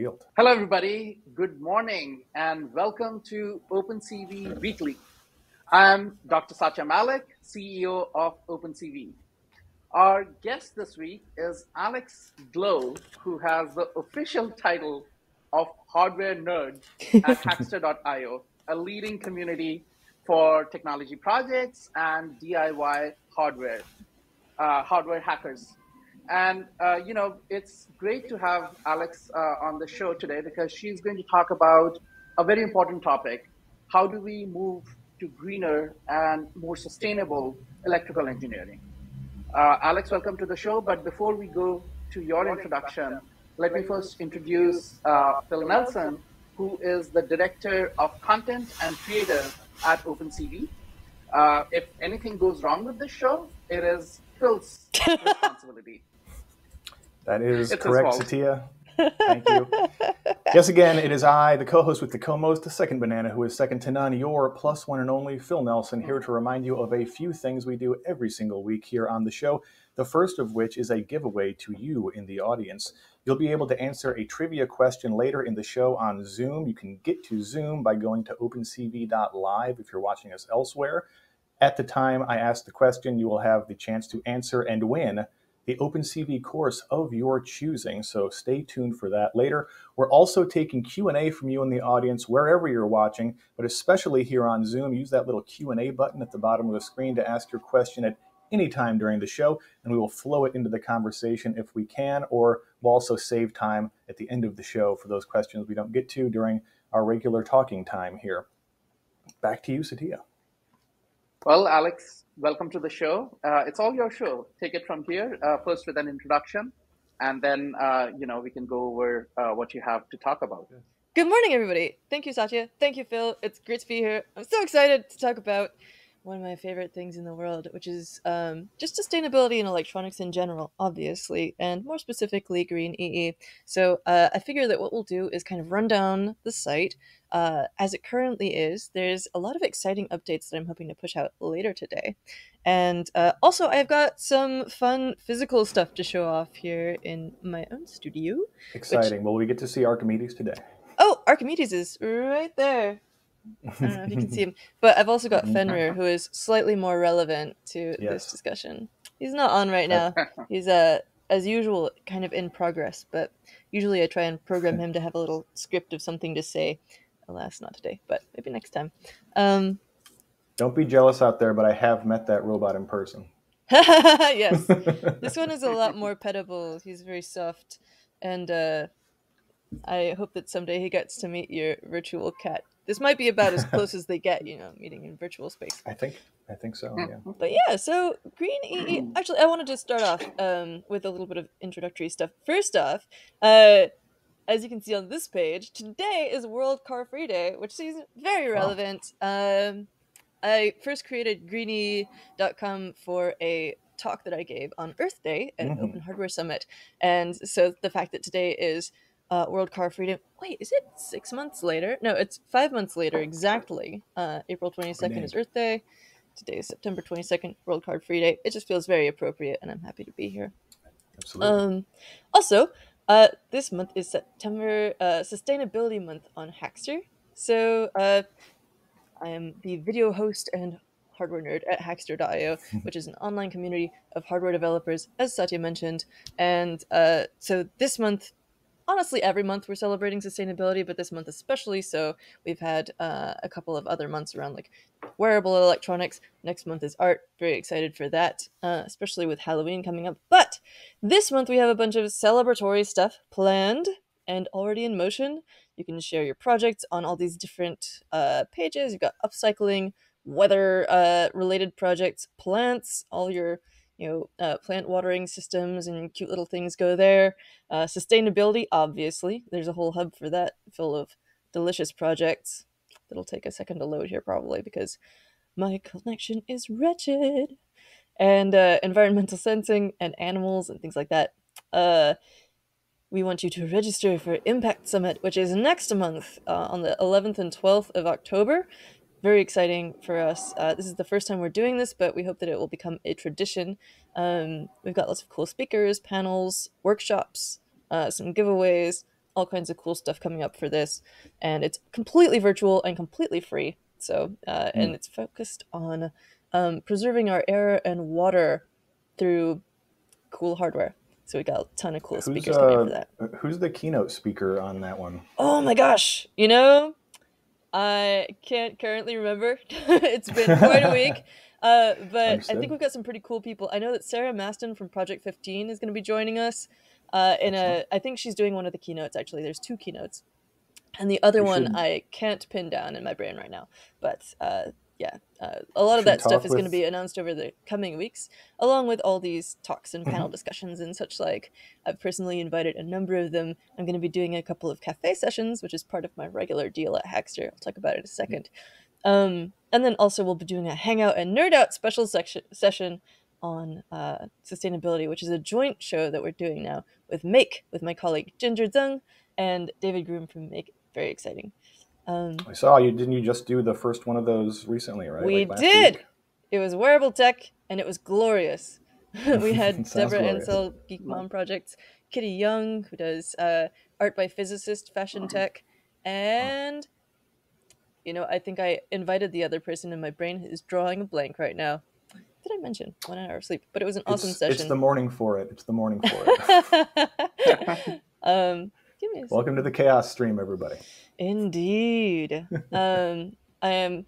field. Hello, everybody. Good morning and welcome to OpenCV Weekly. I'm Dr. Satya Mallick, CEO of OpenCV. Our guest this week is Alex Glow, who has the official title of hardware nerd at Hackster.io, a leading community for technology projects and DIY hardware, uh, hardware hackers. And, uh, you know, it's great to have Alex uh, on the show today because she's going to talk about a very important topic. How do we move to greener and more sustainable electrical engineering? Uh, Alex, welcome to the show. But before we go to your introduction, let me first introduce uh, Phil Nelson, who is the Director of Content and Creative at OpenCV. Uh, if anything goes wrong with this show, it is Phil's responsibility. That is it's correct, Satya. Thank you. yes, again, it is I, the co host with the co-most, the second banana, who is second to none, your plus one and only Phil Nelson, here to remind you of a few things we do every single week here on the show. The first of which is a giveaway to you in the audience. You'll be able to answer a trivia question later in the show on Zoom. You can get to Zoom by going to opencv.live if you're watching us elsewhere. At the time I ask the question, you will have the chance to answer and win the OpenCV course of your choosing. So stay tuned for that later. We're also taking Q&A from you in the audience wherever you're watching, but especially here on Zoom, use that little Q&A button at the bottom of the screen to ask your question at any time during the show, and we will flow it into the conversation if we can, or we'll also save time at the end of the show for those questions we don't get to during our regular talking time here. Back to you, Satya. Well, Alex, welcome to the show. Uh, it's all your show. Take it from here. Uh, first with an introduction, and then uh, you know we can go over uh, what you have to talk about. Good morning, everybody. Thank you, Satya. Thank you, Phil. It's great to be here. I'm so excited to talk about one of my favorite things in the world, which is um, just sustainability in electronics in general, obviously, and more specifically Green EE. So uh, I figure that what we'll do is kind of run down the site uh, as it currently is. There's a lot of exciting updates that I'm hoping to push out later today. And uh, also, I've got some fun physical stuff to show off here in my own studio. Exciting. Which... Will we get to see Archimedes today? Oh, Archimedes is right there. I don't know if you can see him, but I've also got Fenrir, who is slightly more relevant to yes. this discussion. He's not on right now. He's uh, as usual, kind of in progress, but usually I try and program him to have a little script of something to say. Alas, not today, but maybe next time. Um, Don't be jealous out there, but I have met that robot in person. yes, this one is a lot more petable. He's very soft, and uh, I hope that someday he gets to meet your virtual cat this might be about as close as they get, you know, meeting in virtual space. I think I think so. Yeah. But yeah, so Green EE. Actually, I wanted to start off um, with a little bit of introductory stuff. First off, uh, as you can see on this page, today is World Car Free Day, which seems very relevant. Um, I first created greenie.com for a talk that I gave on Earth Day at mm-hmm. Open Hardware Summit. And so the fact that today is uh, World Car Freedom. Wait, is it six months later? No, it's five months later exactly. Uh, April 22nd is Earth Day. Today is September 22nd, World Car Free Day. It just feels very appropriate, and I'm happy to be here. Absolutely. Um, also, uh, this month is September uh, Sustainability Month on Hackster. So, uh, I am the video host and hardware nerd at Hackster.io, which is an online community of hardware developers, as Satya mentioned. And uh, so this month, honestly every month we're celebrating sustainability but this month especially so we've had uh, a couple of other months around like wearable electronics. Next month is art. Very excited for that uh, especially with halloween coming up. But this month we have a bunch of celebratory stuff planned and already in motion. You can share your projects on all these different uh, pages. You've got upcycling weather uh, related projects plants all your you know, uh, plant watering systems and cute little things go there. Uh, sustainability, obviously, there's a whole hub for that, full of delicious projects. That'll take a second to load here probably because my connection is wretched. And uh, environmental sensing and animals and things like that. Uh, we want you to register for Impact Summit, which is next month uh, on the 11th and 12th of October very exciting for us. Uh, this is the first time we're doing this, but we hope that it will become a tradition. Um, we've got lots of cool speakers, panels, workshops, uh, some giveaways, all kinds of cool stuff coming up for this, and it's completely virtual and completely free. So, uh, mm. and it's focused on um, preserving our air and water through cool hardware. So we got a ton of cool who's, speakers uh, coming for that. Who's the keynote speaker on that one? Oh my gosh! You know, I can't currently remember. it's been quite a week. Uh, but Understood. I think we've got some pretty cool people. I know that Sarah Maston from Project 15 is going to be joining us. Uh, in a, I think she's doing one of the keynotes. Actually, there's two keynotes, and the other one I can't pin down in my brain right now. But uh, yeah, uh, a lot of that stuff is going to be announced over the coming weeks, along with all these talks and panel mm-hmm. discussions and such like. I've personally invited a number of them. I'm going to be doing a couple of cafe sessions, which is part of my regular deal at Hackster. I'll talk about it in a 2nd um, and then also we'll be doing a Hangout and Nerd Out special section, session on uh, sustainability, which is a joint show that we're doing now with Make, with my colleague Jinger Zeng and David Groom from Make. Very exciting. Um, I saw you. Didn't you just do the first one of those recently, right? We like did. Week? It was wearable tech, and it was glorious. we had Deborah glorious. Ansell, Geek Mom Projects, Kitty Yeung, who does uh, art by physicist, fashion tech, and you know, I think I invited the other person in my brain who's drawing a blank right now. Did I mention one hour of sleep? But it was an awesome it's, session. It's the morning for it. It's the morning for it. um, Welcome to the chaos stream, everybody. Indeed. um, I am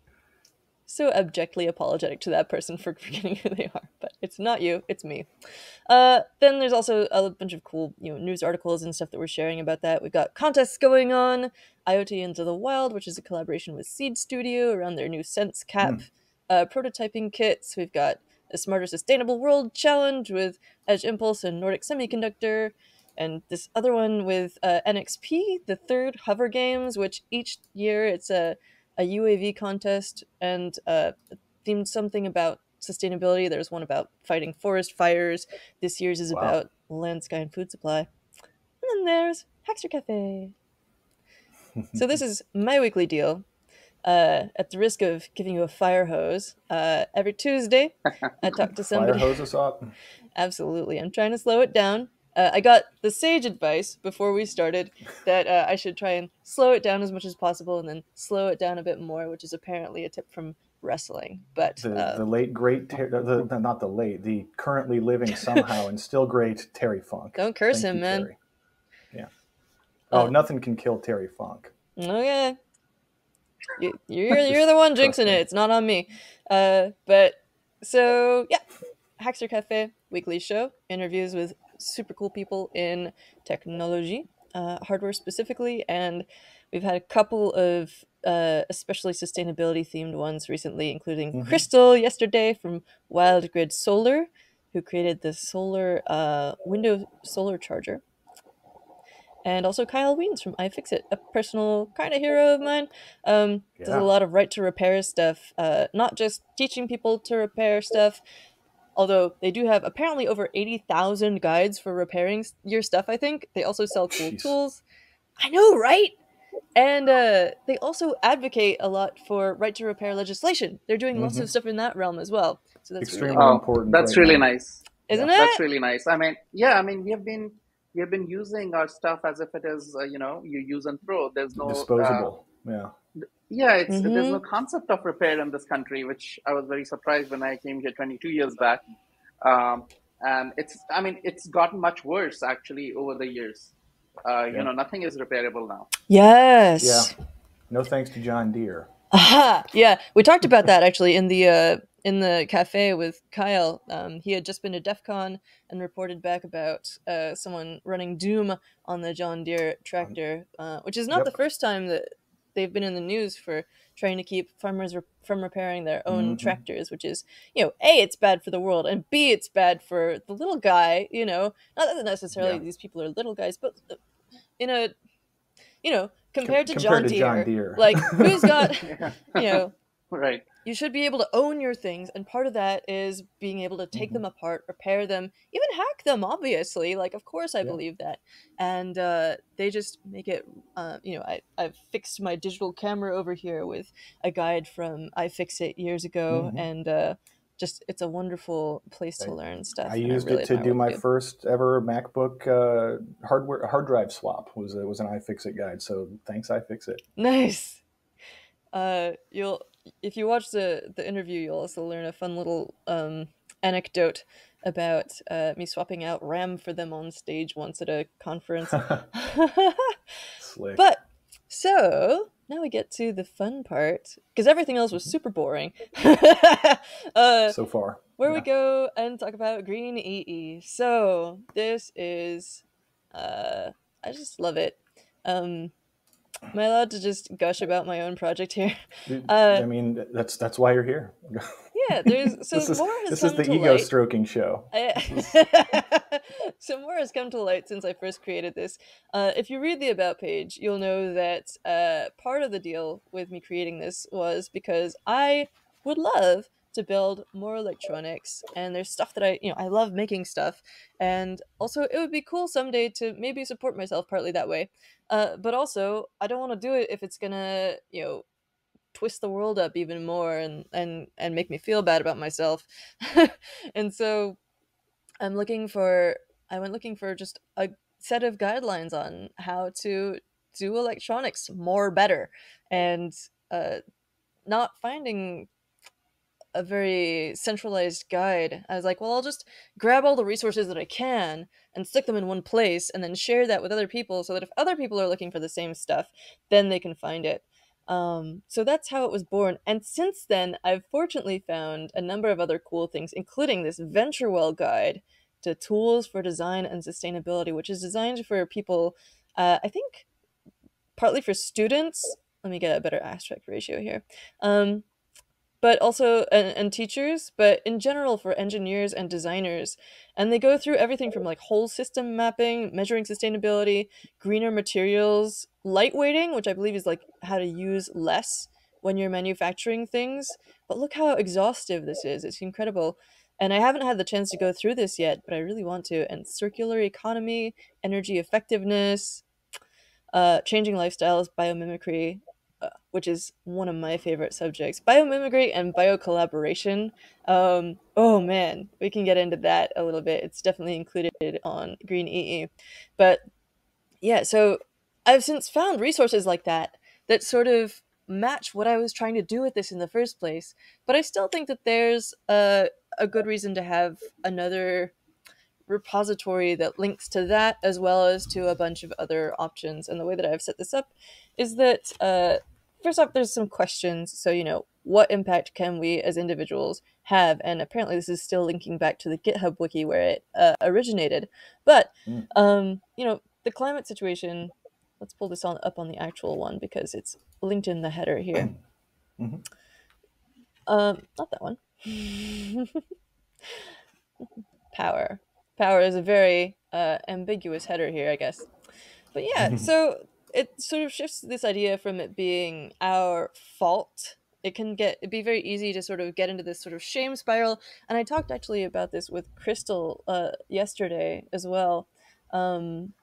so abjectly apologetic to that person for forgetting who they are, but it's not you, it's me. Uh, then there's also a bunch of cool, you know, news articles and stuff that we're sharing about that. We've got contests going on. IoT into the Wild, which is a collaboration with Seeed Studio around their new SenseCAP mm. uh, prototyping kits. We've got a Smarter Sustainable World Challenge with Edge Impulse and Nordic Semiconductor. And this other one with uh, NXP, the third HoverGames, which each year it's a a UAV contest and uh, themed something about sustainability. There's one about fighting forest fires. This year's is wow. about land, sky, and food supply. And then there's Hackster Cafe. so this is my weekly deal. Uh, at the risk of giving you a fire hose, uh, every Tuesday I talk to somebody. Fire hose us up. Absolutely, I'm trying to slow it down. Uh, I got the sage advice before we started that uh, I should try and slow it down as much as possible and then slow it down a bit more, which is apparently a tip from wrestling. But the, uh, the late great, Ter- the, the, not the late, the currently living somehow and still great Terry Funk. Don't curse Thank him, you, man. Terry. Yeah. Uh, oh, nothing can kill Terry Funk. Okay. You, are you're, you're the one jinxing it. It's not on me. Uh, but so yeah, Hackster Cafe weekly show interviews with super cool people in technology, uh, hardware specifically, and we've had a couple of uh, especially sustainability themed ones recently, including mm-hmm. Crystal yesterday from Wild Grid Solar, who created the solar uh, window solar charger. And also Kyle Wiens from iFixit, a personal kind of hero of mine. Um, yeah. Does a lot of right to repair stuff, uh, not just teaching people to repair stuff, Although they do have apparently over 80,000 guides for repairing your stuff, I think. They also sell cool Jeez. tools. I know, right? And uh, they also advocate a lot for right to repair legislation. They're doing mm-hmm. lots of stuff in that realm as well. So that's extremely really important. That's right really now. nice, isn't yeah. it? That's really nice. I mean, yeah, I mean, we have been we have been using our stuff as if it is, uh, you know, you use and throw. There's no disposable. Uh, yeah yeah, it's, mm-hmm. there's no concept of repair in this country, which I was very surprised when I came here 22 years back. Um, and it's, I mean, it's gotten much worse actually over the years. Uh, yeah. You know, nothing is repairable now. Yes. Yeah. No thanks to John Deere. Aha. Yeah, we talked about that actually in the uh, in the cafe with Kyle. Um, he had just been to DEF CON and reported back about uh, someone running Doom on the John Deere tractor, uh, which is not yep. the first time that they've been in the news for trying to keep farmers re- from repairing their own mm-hmm. tractors, which is, you know, A, it's bad for the world, and B, it's bad for the little guy, you know. Not that necessarily yeah. these people are little guys, but uh, in a, you know, compared to, compared John, to Deere, John Deere, like, who's got, you know, right you should be able to own your things and part of that is being able to take mm-hmm. them apart repair them even hack them obviously like of course i yeah. believe that and uh, they just make it uh, you know I, i've fixed my digital camera over here with a guide from ifixit years ago mm-hmm. and uh, just it's a wonderful place to learn stuff. I used I really it to do my do. first ever MacBook uh, hardware hard drive swap. was was an iFixit guide. So thanks iFixit. Nice. Uh, you'll if you watch the the interview, you'll also learn a fun little um, anecdote about uh, me swapping out RAM for them on stage once at a conference. but so now we get to the fun part because everything else was mm-hmm. super boring. uh, so far, where yeah. we go and talk about Green EE. So this is, uh, I just love it. Um, am I allowed to just gush about my own project here? Uh, I mean, that's that's why you're here. yeah, there's so this is, more has this come is the to ego light. stroking show. so more has come to light since I first created this. Uh, if you read the about page, you'll know that uh, part of the deal with me creating this was because I would love to build more electronics and there's stuff that I you know I love making stuff and also it would be cool someday to maybe support myself partly that way. Uh, but also I don't want to do it if it's gonna you know twist the world up even more and and and make me feel bad about myself. And so i'm looking for i went looking for just a set of guidelines on how to do electronics more better and uh, not finding a very centralized guide. I was like, well, I'll just grab all the resources that I can and stick them in one place and then share that with other people so that if other people are looking for the same stuff, then they can find it. Um, so that's how it was born. And since then, I've fortunately found a number of other cool things, including this VentureWell guide to tools for design and sustainability, which is designed for people, uh, I think, partly for students. Let me get a better aspect ratio here. Um, but also and, and teachers but in general for engineers and designers. And they go through everything from like whole system mapping measuring sustainability greener materials lightweighting which i believe is like how to use less when you're manufacturing things. But look how exhaustive this is. It's incredible. And i haven't had the chance to go through this yet but i really want to. And circular economy energy effectiveness uh, changing lifestyles biomimicry which is one of my favorite subjects. Biomimicry and biocollaboration. Um, oh man we can get into that a little bit. It's definitely included on green ee but yeah so i've since found resources like that that sort of match what i was trying to do with this in the first place. But i still think that there's a, a good reason to have another repository that links to that as well as to a bunch of other options. And the way that i've set this up is that uh, first off, there's some questions. So, you know, what impact can we as individuals have? And apparently, this is still linking back to the GitHub wiki where it uh, originated. But, mm. um, you know, the climate situation. Let's pull this on up on the actual one because it's linked in the header here. Mm-hmm. Um, not that one. Power. Power is a very uh, ambiguous header here, I guess. But yeah, so it sort of shifts this idea from it being our fault. It can get it'd be very easy to sort of get into this sort of shame spiral. And i talked actually about this with crystal uh, yesterday as well. Um,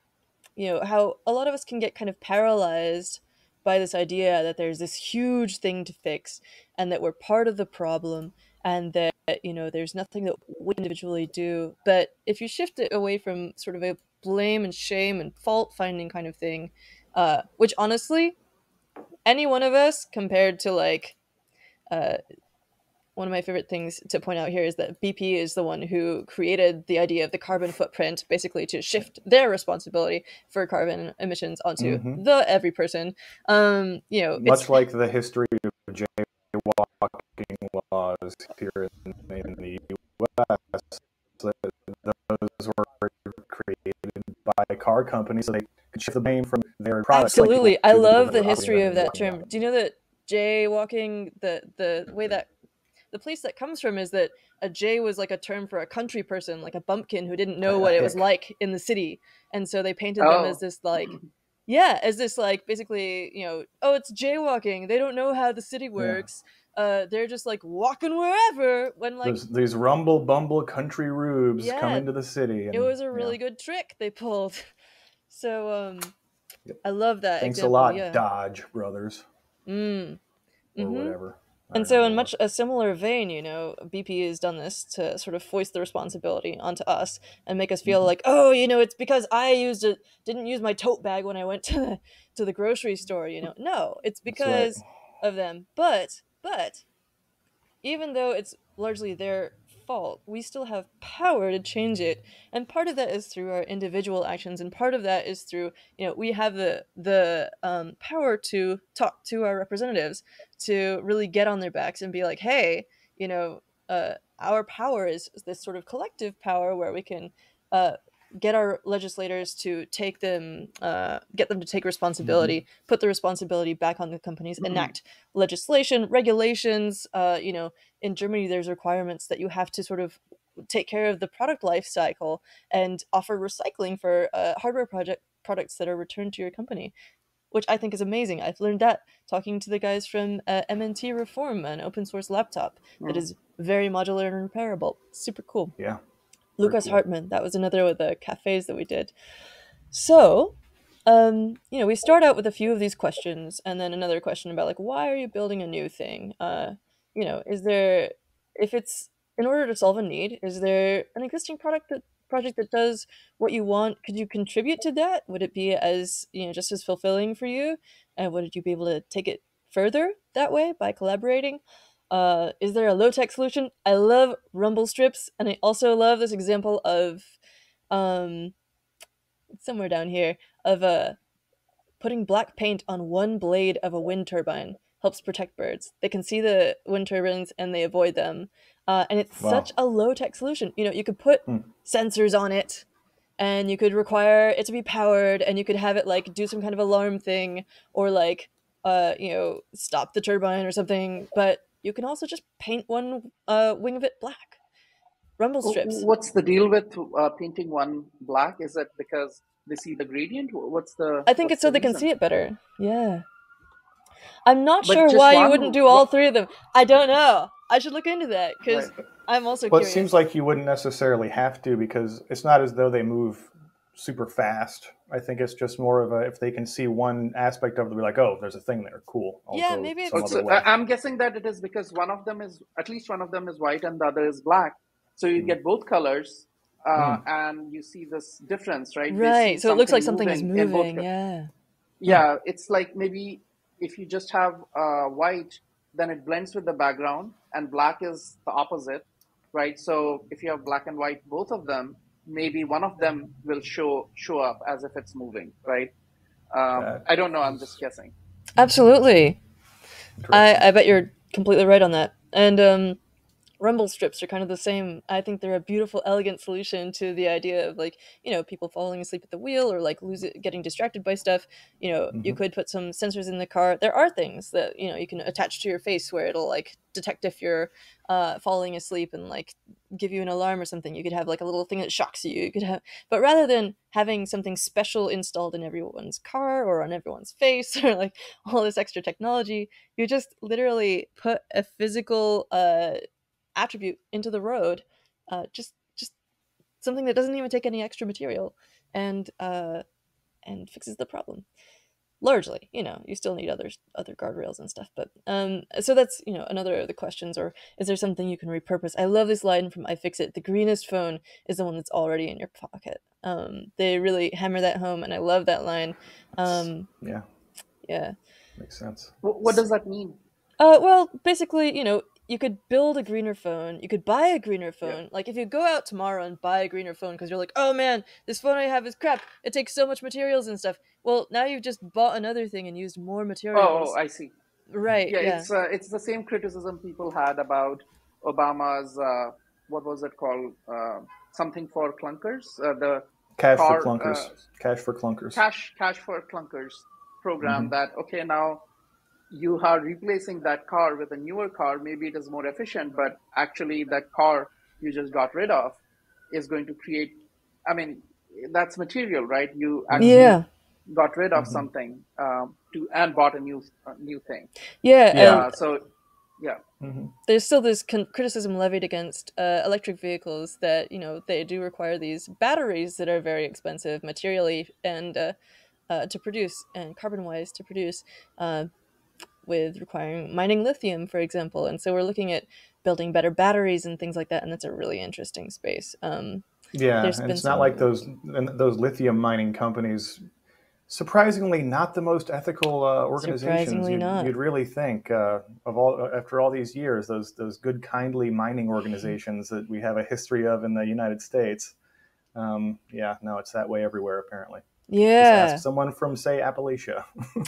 you know how a lot of us can get kind of paralyzed by this idea that there's this huge thing to fix and that we're part of the problem and that you know there's nothing that we individually do. But if you shift it away from sort of a blame and shame and fault finding kind of thing uh, which honestly, any one of us compared to like, uh, one of my favorite things to point out here is that BP is the one who created the idea of the carbon footprint, basically to shift their responsibility for carbon emissions onto mm-hmm. the every person. Um, you know, much like the history of jaywalking laws here in, in the U.S. Those were created by car companies, so they could shift the blame from their products. Absolutely, like, I love the history of that term. Do you know that jaywalking, the the way that the place that comes from is that a jay was like a term for a country person, like a bumpkin who didn't know what it was like in the city, and so they painted oh. them as this like. Yeah, as this like basically, you know, oh, it's jaywalking. They don't know how the city works. Yeah. Uh, they're just like walking wherever when like these rumble bumble country rubes yeah, come into the city. And, it was a really yeah. good trick they pulled. So um, yep. I love that. Thanks example. a lot, yeah. Dodge Brothers. Mm. Or mm-hmm. whatever. And so, in much a similar vein, you know, BP has done this to sort of foist the responsibility onto us and make us feel mm-hmm. like, oh, you know, it's because I used it, didn't use my tote bag when I went to the, to the grocery store. You know, no, it's because right. of them. But, but, even though it's largely their fault, we still have power to change it. And part of that is through our individual actions, and part of that is through, you know, we have the the um, power to talk to our representatives to really get on their backs and be like, hey, you know, uh, our power is this sort of collective power where we can uh, get our legislators to take them uh, get them to take responsibility mm-hmm. put the responsibility back on the companies mm-hmm. enact legislation regulations uh, you know in germany there's requirements that you have to sort of take care of the product life cycle and offer recycling for uh, hardware project products that are returned to your company which i think is amazing i've learned that talking to the guys from uh, mnt reform an open source laptop mm. that is very modular and repairable super cool yeah Lukas cool. Hartmann. That was another of the cafes that we did. So, um, you know, we start out with a few of these questions, and then another question about like, why are you building a new thing? Uh, you know, is there, if it's in order to solve a need, is there an existing product that project that does what you want? Could you contribute to that? Would it be as you know just as fulfilling for you? And would you be able to take it further that way by collaborating? Uh, is there a low tech solution? I love rumble strips, and I also love this example of, um, somewhere down here of uh, putting black paint on one blade of a wind turbine helps protect birds. They can see the wind turbines and they avoid them. Uh, and it's wow. such a low tech solution. You know, you could put hmm. sensors on it and you could require it to be powered and you could have it like do some kind of alarm thing or like uh you know stop the turbine or something but you can also just paint one uh, wing of it black. Rumble strips. What's the deal with uh, painting one black? Is it because they see the gradient? What's the? I think it's so the they reason? can see it better. Yeah. I'm not but sure why you wouldn't do all three of them. I don't know. I should look into that because right. I'm also. Well, curious. it seems like you wouldn't necessarily have to because it's not as though they move super fast. I think it's just more of a if they can see one aspect of it, they'll be like, oh, there's a thing there, cool. I'll yeah, maybe. So, I'm guessing that it is because one of them is at least one of them is white and the other is black, so you mm. get both colors. Uh, mm. And you see this difference, right? Right. So it looks like something is moving. Yeah. Yeah, it's like maybe if you just have uh, white, then it blends with the background, and black is the opposite, right? So if you have black and white, both of them, maybe one of them will show show up as if it's moving, right? Um, I don't know. I'm just guessing. Absolutely. I, I bet you're completely right on that. And um, rumble strips are kind of the same. I think they're a beautiful, elegant solution to the idea of like you know people falling asleep at the wheel or like losing, getting distracted by stuff. You know, mm-hmm. you could put some sensors in the car. There are things that you know you can attach to your face where it'll like detect if you're uh, falling asleep and like give you an alarm or something. You could have like a little thing that shocks you. You could have, but rather than having something special installed in everyone's car or on everyone's face or like all this extra technology, you just literally put a physical uh, attribute into the road, uh, just just something that doesn't even take any extra material, and uh, and fixes the problem. Largely, you know, you still need other other guardrails and stuff, but um, so that's you know another of the questions. Or is there something you can repurpose? I love this line from iFixit. The greenest phone is the one that's already in your pocket. Um, they really hammer that home, and I love that line. Um, yeah, yeah, makes sense. What does that mean? Uh, well, basically, you know, you could build a greener phone. You could buy a greener phone. Yeah. Like if you go out tomorrow and buy a greener phone because you're like, oh man, this phone I have is crap. It takes so much materials and stuff. Well, now you've just bought another thing and used more materials. Oh, I see. Right. Yeah, yeah. it's uh, it's the same criticism people had about Obama's uh, what was it called? Uh, something for clunkers. Uh, the cash car, for clunkers. Uh, cash for clunkers. Cash cash for clunkers program. Mm-hmm. That okay now you are replacing that car with a newer car, maybe it is more efficient, but actually that car you just got rid of is going to create, I mean, that's material, right? You actually yeah. got rid of mm-hmm. something um, to and bought a new a new thing. Yeah. Yeah. so, yeah. Mm-hmm. There's still this con- criticism levied against uh, electric vehicles that you know they do require these batteries that are very expensive materially and uh, uh, to produce and carbon wise to produce. With requiring mining lithium, for example. And so we're looking at building better batteries and things like that. And that's a really interesting space. Um, yeah, and it's some... not like those those lithium mining companies. Surprisingly, not the most ethical uh, organizations. You'd, not. you'd really think uh, of all after all these years, those those good, kindly mining organizations that we have a history of in the United States. Um, yeah, no, it's that way everywhere apparently. Yeah, someone from say Appalachia.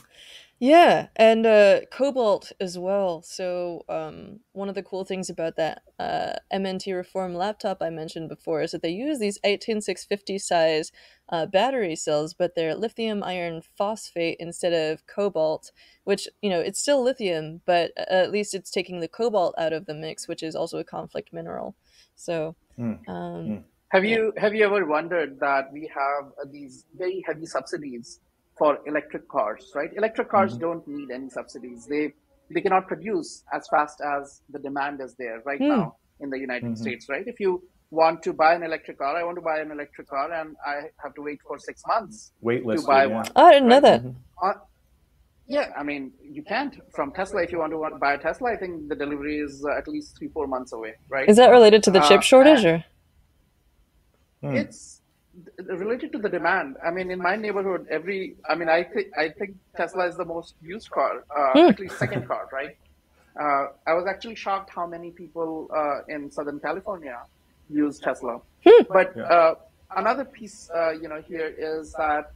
Yeah, and uh, Cobalt as well. So um, one of the cool things about that uh, MNT Reform laptop I mentioned before is that they use these 18650 size uh, battery cells, but they're lithium iron phosphate instead of cobalt, which you know it's still lithium, but at least it's taking the cobalt out of the mix, which is also a conflict mineral. So. Mm. Um, mm. Have you have you ever wondered that we have these very heavy subsidies for electric cars, right? Electric cars mm-hmm. don't need any subsidies. They they cannot produce as fast as the demand is there right mm. now in the United mm-hmm. States, right? If you want to buy an electric car, I want to buy an electric car, and I have to wait for six months Waitlist, to buy yeah. one. Oh, I didn't right? know that. Uh, yeah, I mean, you can't from Tesla. If you want to buy a Tesla, I think the delivery is uh, at least three, four months away, right? Is that related to the chip uh, shortage, or? It's related to the demand, I mean, in my neighborhood, every, I mean, I think I think Tesla is the most used car, uh, hmm. at least second car, right? Uh, I was actually shocked how many people uh, in Southern California use Tesla. Hmm. But yeah. Uh, another piece, uh, you know, here is that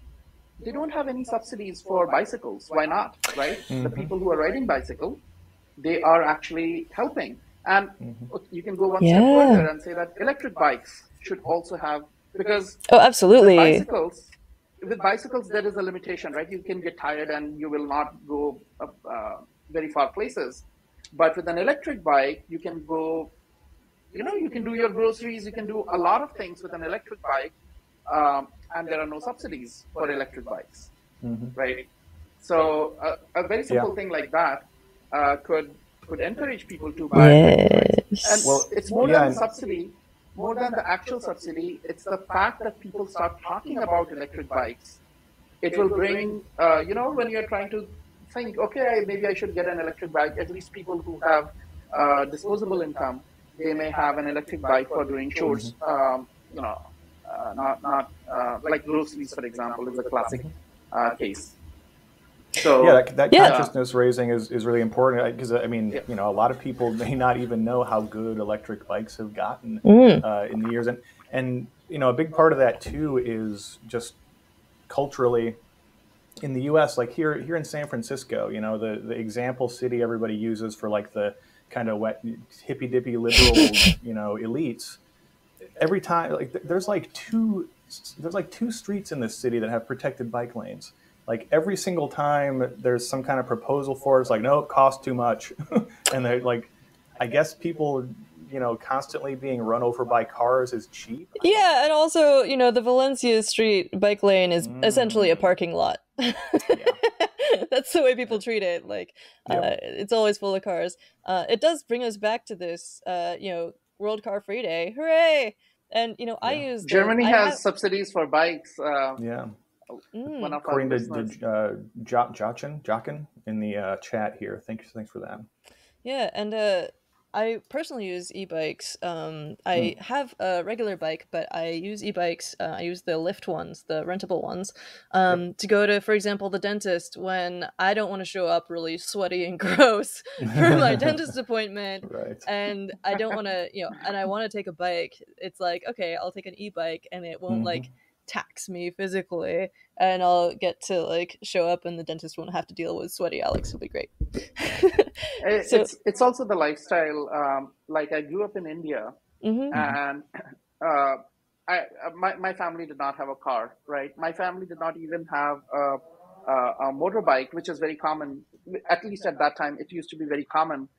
they don't have any subsidies for bicycles. Why not, right? Mm-hmm. The people who are riding bicycle, they are actually helping. And mm-hmm. you can go one yeah. step further and say that electric bikes should also have because oh absolutely with bicycles with bicycles there is a limitation right you can get tired and you will not go uh, very far places but with an electric bike you can go you know you can do your groceries you can do a lot of things with an electric bike um, and there are no subsidies for electric bikes mm-hmm. right so uh, a very simple yeah. thing like that uh, could could encourage people to buy yes. and well, it's more yeah, than a subsidy more than the actual subsidy, it's the fact that people start talking about electric bikes. It will bring, uh, you know, when you're trying to think, okay, maybe I should get an electric bike, at least people who have uh, disposable income, they may have an electric bike for doing chores, um, you know, uh, not, not uh, like groceries, for example, is a classic uh, case. So yeah, that, that yeah. consciousness raising is, is really important because I mean, yeah. you know, a lot of people may not even know how good electric bikes have gotten mm. uh, in the years, and and you know, a big part of that too is just culturally in the U.S. Like here here in San Francisco, you know, the the example city everybody uses for like the kind of wet hippy dippy liberal, you know, elites. Every time, like there's like two there's like two streets in this city that have protected bike lanes like every single time there's some kind of proposal for it, it's like, no, it costs too much. and they're like, I guess people, you know, constantly being run over by cars is cheap. Yeah, and also, you know, the Valencia Street bike lane is mm. essentially a parking lot. That's the way people treat it. Like, yep. uh, it's always full of cars. Uh, it does bring us back to this, uh, you know, World Car Free Day. Hooray! And you know, yeah. I use Germany the, has have... subsidies for bikes. Uh, yeah, Mm. According to, to uh, Jochin, in the uh, chat here. Thanks, thanks for that. Yeah, and uh, I personally use e-bikes. Um, I mm. have a regular bike, but I use e-bikes. Uh, I use the Lyft ones, the rentable ones, um, yep. to go to, for example, the dentist when I don't want to show up really sweaty and gross for my dentist appointment, right. and I don't want to, you know, and I want to take a bike. It's like, okay, I'll take an e-bike, and it won't mm-hmm. like tax me physically and I'll get to like show up and the dentist won't have to deal with sweaty Alex. It'll be great. so, it's it's also the lifestyle. Um, like I grew up in India mm-hmm. and uh, I uh, my my family did not have a car. Right, my family did not even have a, a, a motorbike, which is very common. At least at that time, it used to be very common.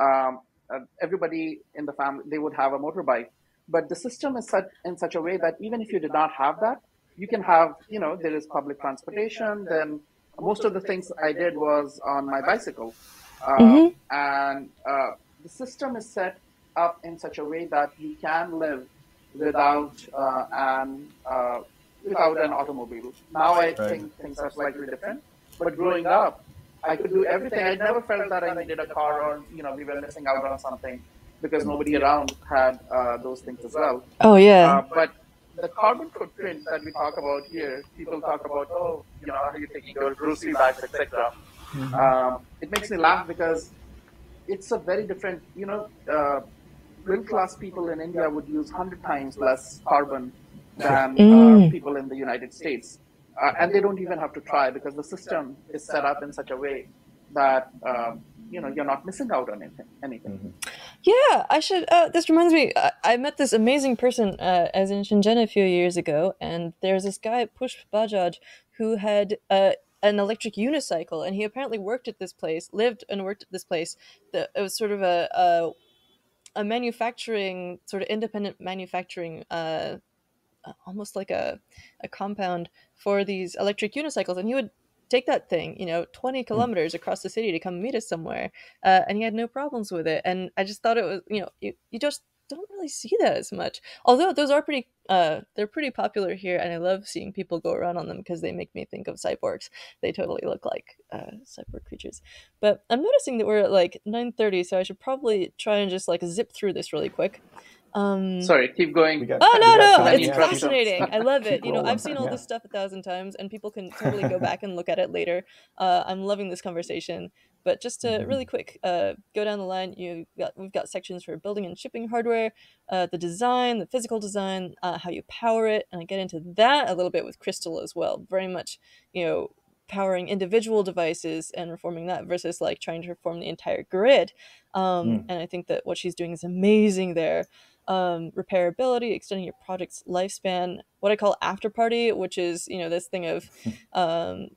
Um, uh, everybody in the family they would have a motorbike but the system is set in such a way that even if you did not have that, you can have, you know, there is public transportation. Then most of the things I did was on my bicycle. Uh, mm-hmm. And uh, the system is set up in such a way that you can live without uh, an uh, without an automobile. Now I right. think things are slightly different. But growing up, I could do everything. I never felt that I needed a car or you know we were missing out on something because nobody around had uh, those things as well. Oh yeah. Uh, but the carbon footprint that we talk about here, people talk about oh you know how are you taking your grocery bags etc. Mm-hmm. Um, it makes me laugh because it's a very different you know. Uh, middle class people in India would use 100 times less carbon than uh, mm. people in the United States. Uh, and they don't even have to try because the system is set up in such a way that um, you know you're not missing out on anything. anything. Mm-hmm. Yeah, I should. Uh, this reminds me. I, I, met this amazing person uh, as in Shenzhen a few years ago, and there's this guy Push Bajaj who had uh, an electric unicycle, and he apparently worked at this place, lived and worked at this place. That it was sort of a, a a manufacturing sort of independent manufacturing uh, almost like a, a compound for these electric unicycles and he would take that thing you know 20 hmm. kilometers across the city to come meet us somewhere uh, and he had no problems with it and i just thought it was you know you, you just don't really see that as much. Although those are pretty, uh, they're pretty popular here, and I love seeing people go around on them because they make me think of cyborgs. They totally look like uh, cyborg creatures. But I'm noticing that we're at like 9:30, so I should probably try and just like zip through this really quick. Um, Sorry, keep going. Got, oh no, no, it's fascinating. I love it. you know, I've seen all yeah. this stuff a thousand times, and people can totally go back and look at it later. Uh, I'm loving this conversation. But just to mm-hmm. really quick uh, go down the line, you got we've got sections for building and shipping hardware, uh, the design, the physical design, uh, how you power it, and I get into that a little bit with Crystal as well. Very much, you know, powering individual devices and reforming that versus like trying to reform the entire grid. Um, mm. And I think that what she's doing is amazing there um, repairability, extending your project's lifespan, what I call after party, which is you know this thing of um,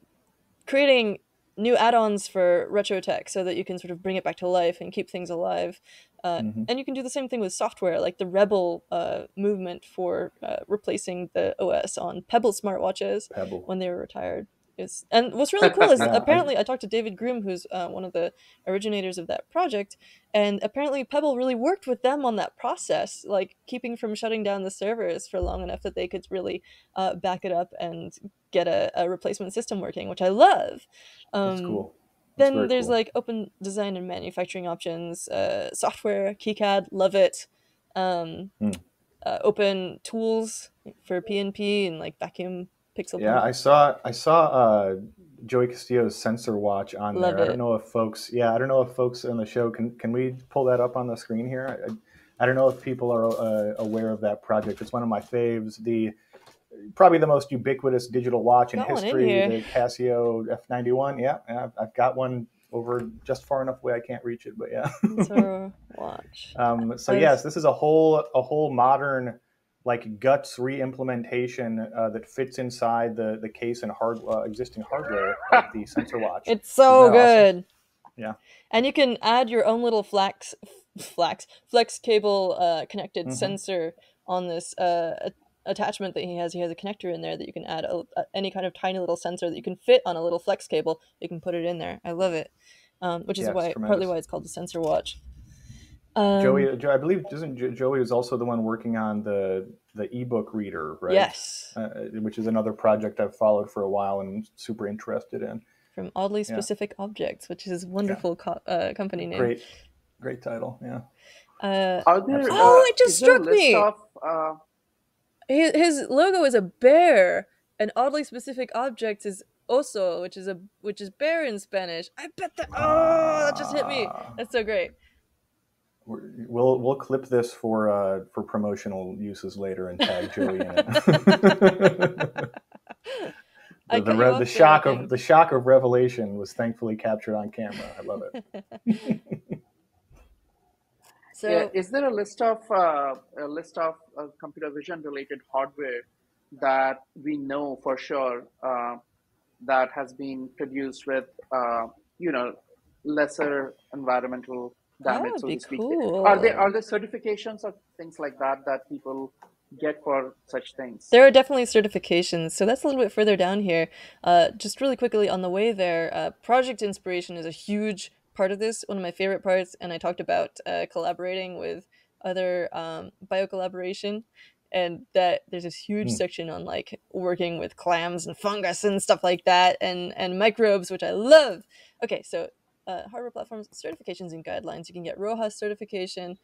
creating new add-ons for retro tech so that you can sort of bring it back to life and keep things alive. Uh, mm-hmm. And you can do the same thing with software, like the Rebble uh, movement for uh, replacing the OS on Pebble smartwatches Pebble. when they were retired is and what's really cool is apparently I talked to David Groom, who's uh, one of the originators of that project, and apparently Pebble really worked with them on that process, like keeping from shutting down the servers for long enough that they could really uh, back it up and get a, a, replacement system working, which I love. Um, That's cool. That's then there's cool. like open design and manufacturing options, uh, software, KiCad, love it. Um, uh, open tools for PNP and like vacuum Pixel. Yeah, I saw I saw uh, Joey Castillo's sensor watch on Love there. It. I don't know if folks, yeah, I don't know if folks on the show can can we pull that up on the screen here. I, I don't know if people are uh, aware of that project. It's one of my faves. The probably the most ubiquitous digital watch in history, in the Casio F91. Yeah, yeah, I've got one over just far enough away I can't reach it, but yeah. watch. Um, so yes, this is a whole a whole modern like guts re-implementation uh, that fits inside the the case and hard uh, existing hardware of the sensor watch. It's so good. Awesome? Yeah, and you can add your own little flex flex flex cable uh, connected mm-hmm. sensor on this uh, attachment that he has. He has a connector in there that you can add a, a, any kind of tiny little sensor that you can fit on a little flex cable. You can put it in there. I love it, um, which is yeah, why partly why it's called the sensor watch. Um, Joey, I believe, isn't Joey is also the one working on the the ebook reader, right? Yes. Uh, which is another project I've followed for a while and super interested in. From Oddly Specific yeah. Objects, which is a wonderful yeah. co- uh, company name. Great, great title. Yeah. Uh, there, oh, it just struck me. Of, uh, his, his logo is a bear, and Oddly Specific Objects is oso, which is a which is bear in Spanish. I bet that. Oh, that just hit me. Ah. That's so great we'll we'll clip this for uh, for promotional uses later and tag Joey in it. the, the, re- the shock of the shock of revelation was thankfully captured on camera. I love it. so, yeah, is there a list of uh, a list of uh, computer vision related hardware that we know for sure uh, that has been produced with uh, you know lesser environmental damage, so to speak. Cool. Are there are there certifications or things like that that people get for such things? There are definitely certifications. So that's a little bit further down here. Uh, just really quickly on the way there, uh, project inspiration is a huge part of this. One of my favorite parts, and I talked about uh, collaborating with other um, bio collaboration and that there's this huge mm. section on like working with clams and fungus and stuff like that and and microbes which i love okay so uh, hardware platforms certifications and guidelines. You can get RoHS certification.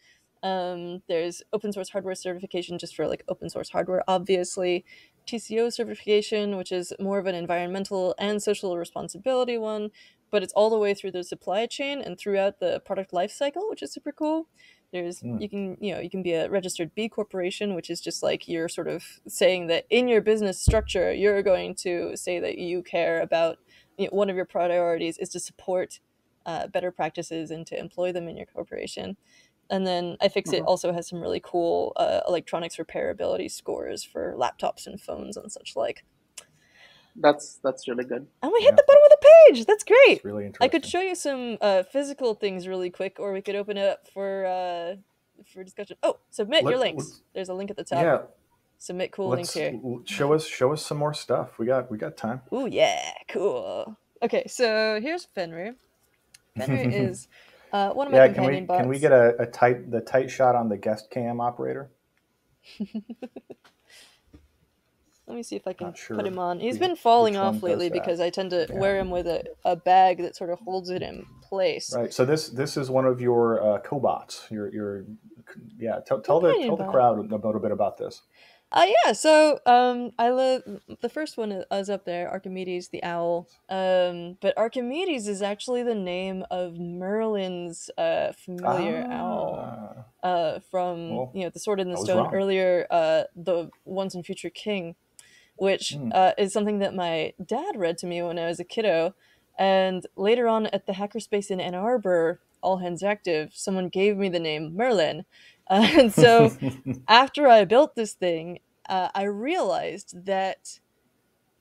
Um, there's open source hardware certification just for like open source hardware obviously. Tco certification which is more of an environmental and social responsibility one but it's all the way through the supply chain and throughout the product life cycle which is super cool. There's mm. you can you know you can be a registered B corporation, which is just like you're sort of saying that in your business structure you're going to say that you care about you know, one of your priorities is to support uh, better practices and to employ them in your corporation. And then iFixit mm-hmm. also has some really cool uh, electronics repairability scores for laptops and phones and such like that's that's really good. And we hit yeah. the bottom of the page. That's great. That's really interesting. I could show you some uh, physical things really quick, or we could open it up for uh, for discussion. Oh, submit Let, your links. There's a link at the top. Yeah. Submit cool links here. Show us show us some more stuff. We got we got time. Oh yeah, cool. Okay, so here's Fenrir. Fenrir is uh, one of my yeah, companion can we, bots. Can we get a, a tight the tight shot on the guest cam operator? Let me see if I can sure put him on. He's been falling off lately because I tend to yeah. wear him with a, a bag that sort of holds it in place. Right. So this this is one of your uh, cobots. Your your yeah. Tell, tell the tell the crowd about a bit about this. Uh, yeah, so um, I live. The first one is up there, Archimedes the owl. Um, but Archimedes is actually the name of Merlin's uh, familiar ah. owl uh, from well, you know the Sword in the Stone earlier. Uh, the Once and Future King which mm. uh, is something that my dad read to me when I was a kiddo. And later on at the hackerspace in Ann Arbor, All Hands Active, someone gave me the name Merlin. Uh, and so after I built this thing, uh, I realized that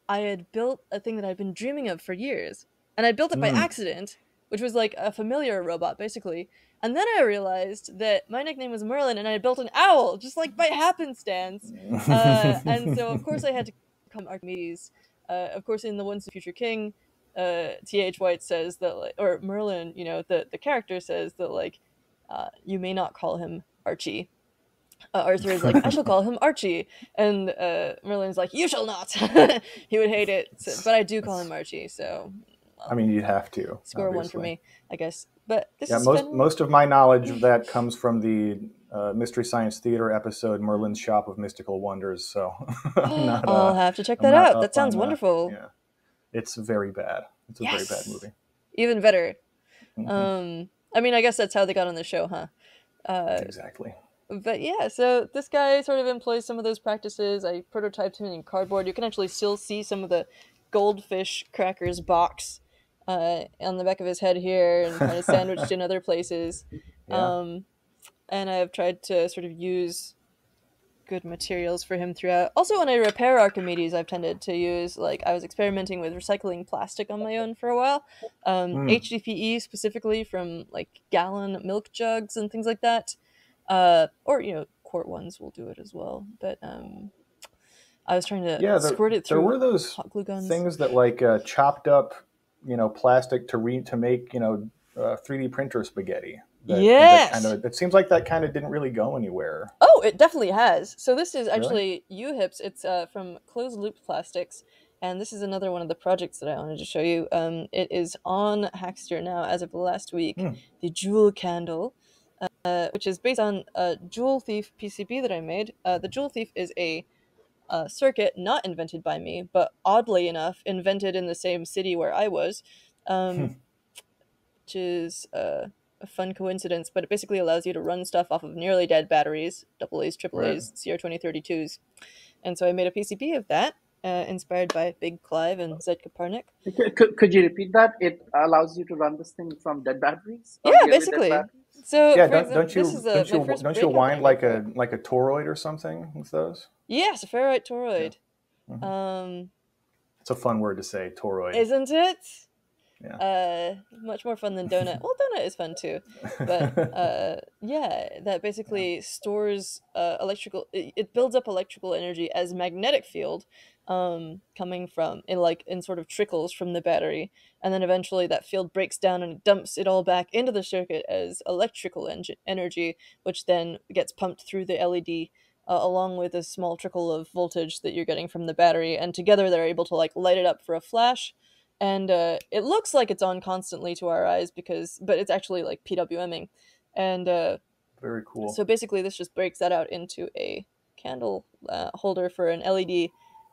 I had built a thing that I'd been dreaming of for years. And I built it by mm. accident, which was like a familiar robot, basically. And then I realized that my nickname was Merlin, and I had built an owl, just like by happenstance. Uh, and so, of course, I had to come Archimedes. Uh, of course, in the Once Future King, uh, T.H. White says that, like, or Merlin, you know, the, the character says that, like, uh, you may not call him Archie. Uh, Arthur is like, I shall call him Archie. And uh, Merlin's like, You shall not. he would hate it. So, but I do call him Archie, so. Well, I mean, you'd have to. Score obviously. one for me, I guess. But this yeah, most been... most of my knowledge of that comes from the uh, Mystery Science Theater episode, Merlin's Shop of Mystical Wonders. So not, I'll uh, have to check that out. That sounds wonderful. yeah, it's very bad. It's a yes. very bad movie. Even better. Mm-hmm. Um, I mean, I guess that's how they got on the show, huh? Uh, exactly. But yeah, so this guy sort of employs some of those practices. I prototyped him in cardboard. You can actually still see some of the goldfish crackers box uh, on the back of his head here and kind of sandwiched in other places. Yeah. Um, and I've tried to sort of use good materials for him throughout. Also, when I repair Archimedes, I've tended to use like I was experimenting with recycling plastic on my own for a while. Um, mm. HDPE specifically from like gallon milk jugs and things like that, uh, or you know quart ones will do it as well. But um, I was trying to yeah, there, squirt it through. There were those hot glue guns. things that like uh, chopped up, you know, plastic to re to make you know uh, 3D printer spaghetti. That, yes. That kind of, it seems like that kind of didn't really go anywhere. Oh, it definitely has. So this is actually really? UHIPS. It's uh, from Closed Loop Plastics, and this is another one of the projects that I wanted to show you. Um, it is on Hackster now as of last week. Mm. The Joule Candle, uh, which is based on a Joule Thief PCB that I made. Uh, the Joule Thief is a uh, circuit not invented by me, but oddly enough, invented in the same city where I was, um, hmm. which is uh, a fun coincidence. But it basically allows you to run stuff off of nearly dead batteries, double A's, triple A's, right. CR2032s. And so I made a PCB of that, uh, inspired by Big Clive and Zed Kaparnik. Could, could you repeat that? It allows you to run this thing from dead batteries? Yeah, basically. So yeah, don't, don't, you don't you don't you wind like a like a toroid or something with those? Yes, a ferrite toroid. Yeah. Mm-hmm. Um, it's a fun word to say, toroid, isn't it? Yeah. Uh, much more fun than donut. well, donut is fun too, but uh, yeah, that basically stores uh, electrical. It, it, builds up electrical energy as magnetic field, um, coming from in like in sort of trickles from the battery, and then eventually that field breaks down and dumps it all back into the circuit as electrical en- energy, which then gets pumped through the LED uh, along with a small trickle of voltage that you're getting from the battery, and together they're able to like light it up for a flash. And uh, it looks like it's on constantly to our eyes because, but it's actually like PWMing, and uh, very cool. So basically, this just breaks that out into a candle uh, holder for an LED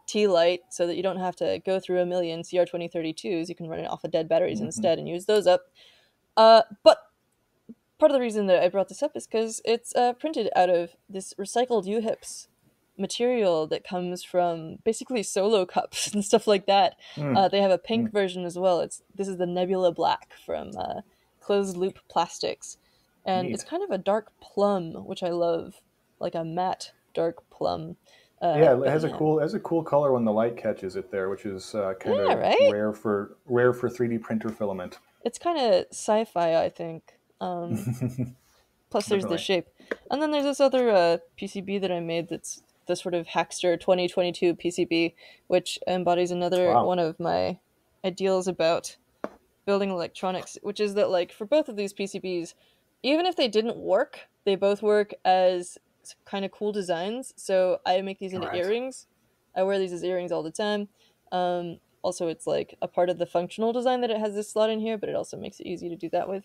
tea light, so that you don't have to go through a million CR2032s. You can run it off of dead batteries mm-hmm. instead and use those up. Uh, but part of the reason that I brought this up is because it's uh, printed out of this recycled UHIPS material that comes from basically solo cups and stuff like that. Mm. Uh, they have a pink mm. version as well. It's this is the Nebula Black from uh, Closed Loop Plastics, and Neat. it's kind of a dark plum, which I love, like a matte dark plum. Uh, yeah, it has yeah. a cool it has a cool color when the light catches it there, which is uh, kind yeah, of right? rare for rare for 3D printer filament. It's kind of sci-fi, I think. Um, plus, there's the shape, and then there's this other uh, PCB that I made that's the sort of Hackster 2022 PCB, which embodies another wow. one of my ideals about building electronics, which is that like for both of these PCBs, even if they didn't work, they both work as kind of cool designs. So I make these into right. earrings. I wear these as earrings all the time. Um, also, it's like a part of the functional design that it has this slot in here, but it also makes it easy to do that with.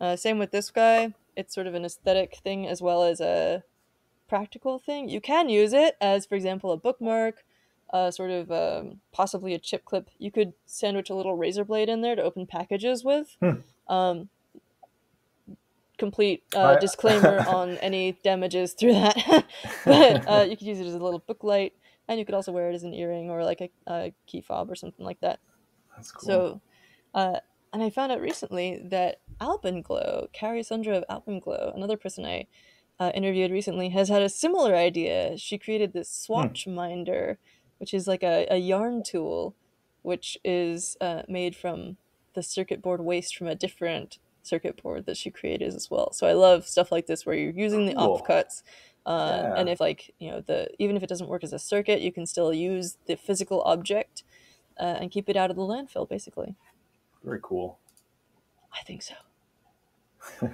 Uh, same with this guy. It's sort of an aesthetic thing as well as a practical thing. You can use it as, for example, a bookmark, uh, sort of um, possibly a chip clip. You could sandwich a little razor blade in there to open packages with. Hmm. Um, complete uh, disclaimer on any damages through that. but uh, you could use it as a little book light, and you could also wear it as an earring or like a, a key fob or something like that. That's cool. So, uh, and I found out recently that Alpenglow, Carrie Sundra of Alpenglow, another person I uh, interviewed recently, has had a similar idea. She created this hmm. swatch hmm. minder, which is like a, a yarn tool, which is uh, made from the circuit board waste from a different circuit board that she created as well. So I love stuff like this where you're using the cool. offcuts. Uh, yeah. And if like you know the even if it doesn't work as a circuit, you can still use the physical object uh, and keep it out of the landfill, basically. Very cool. I think so.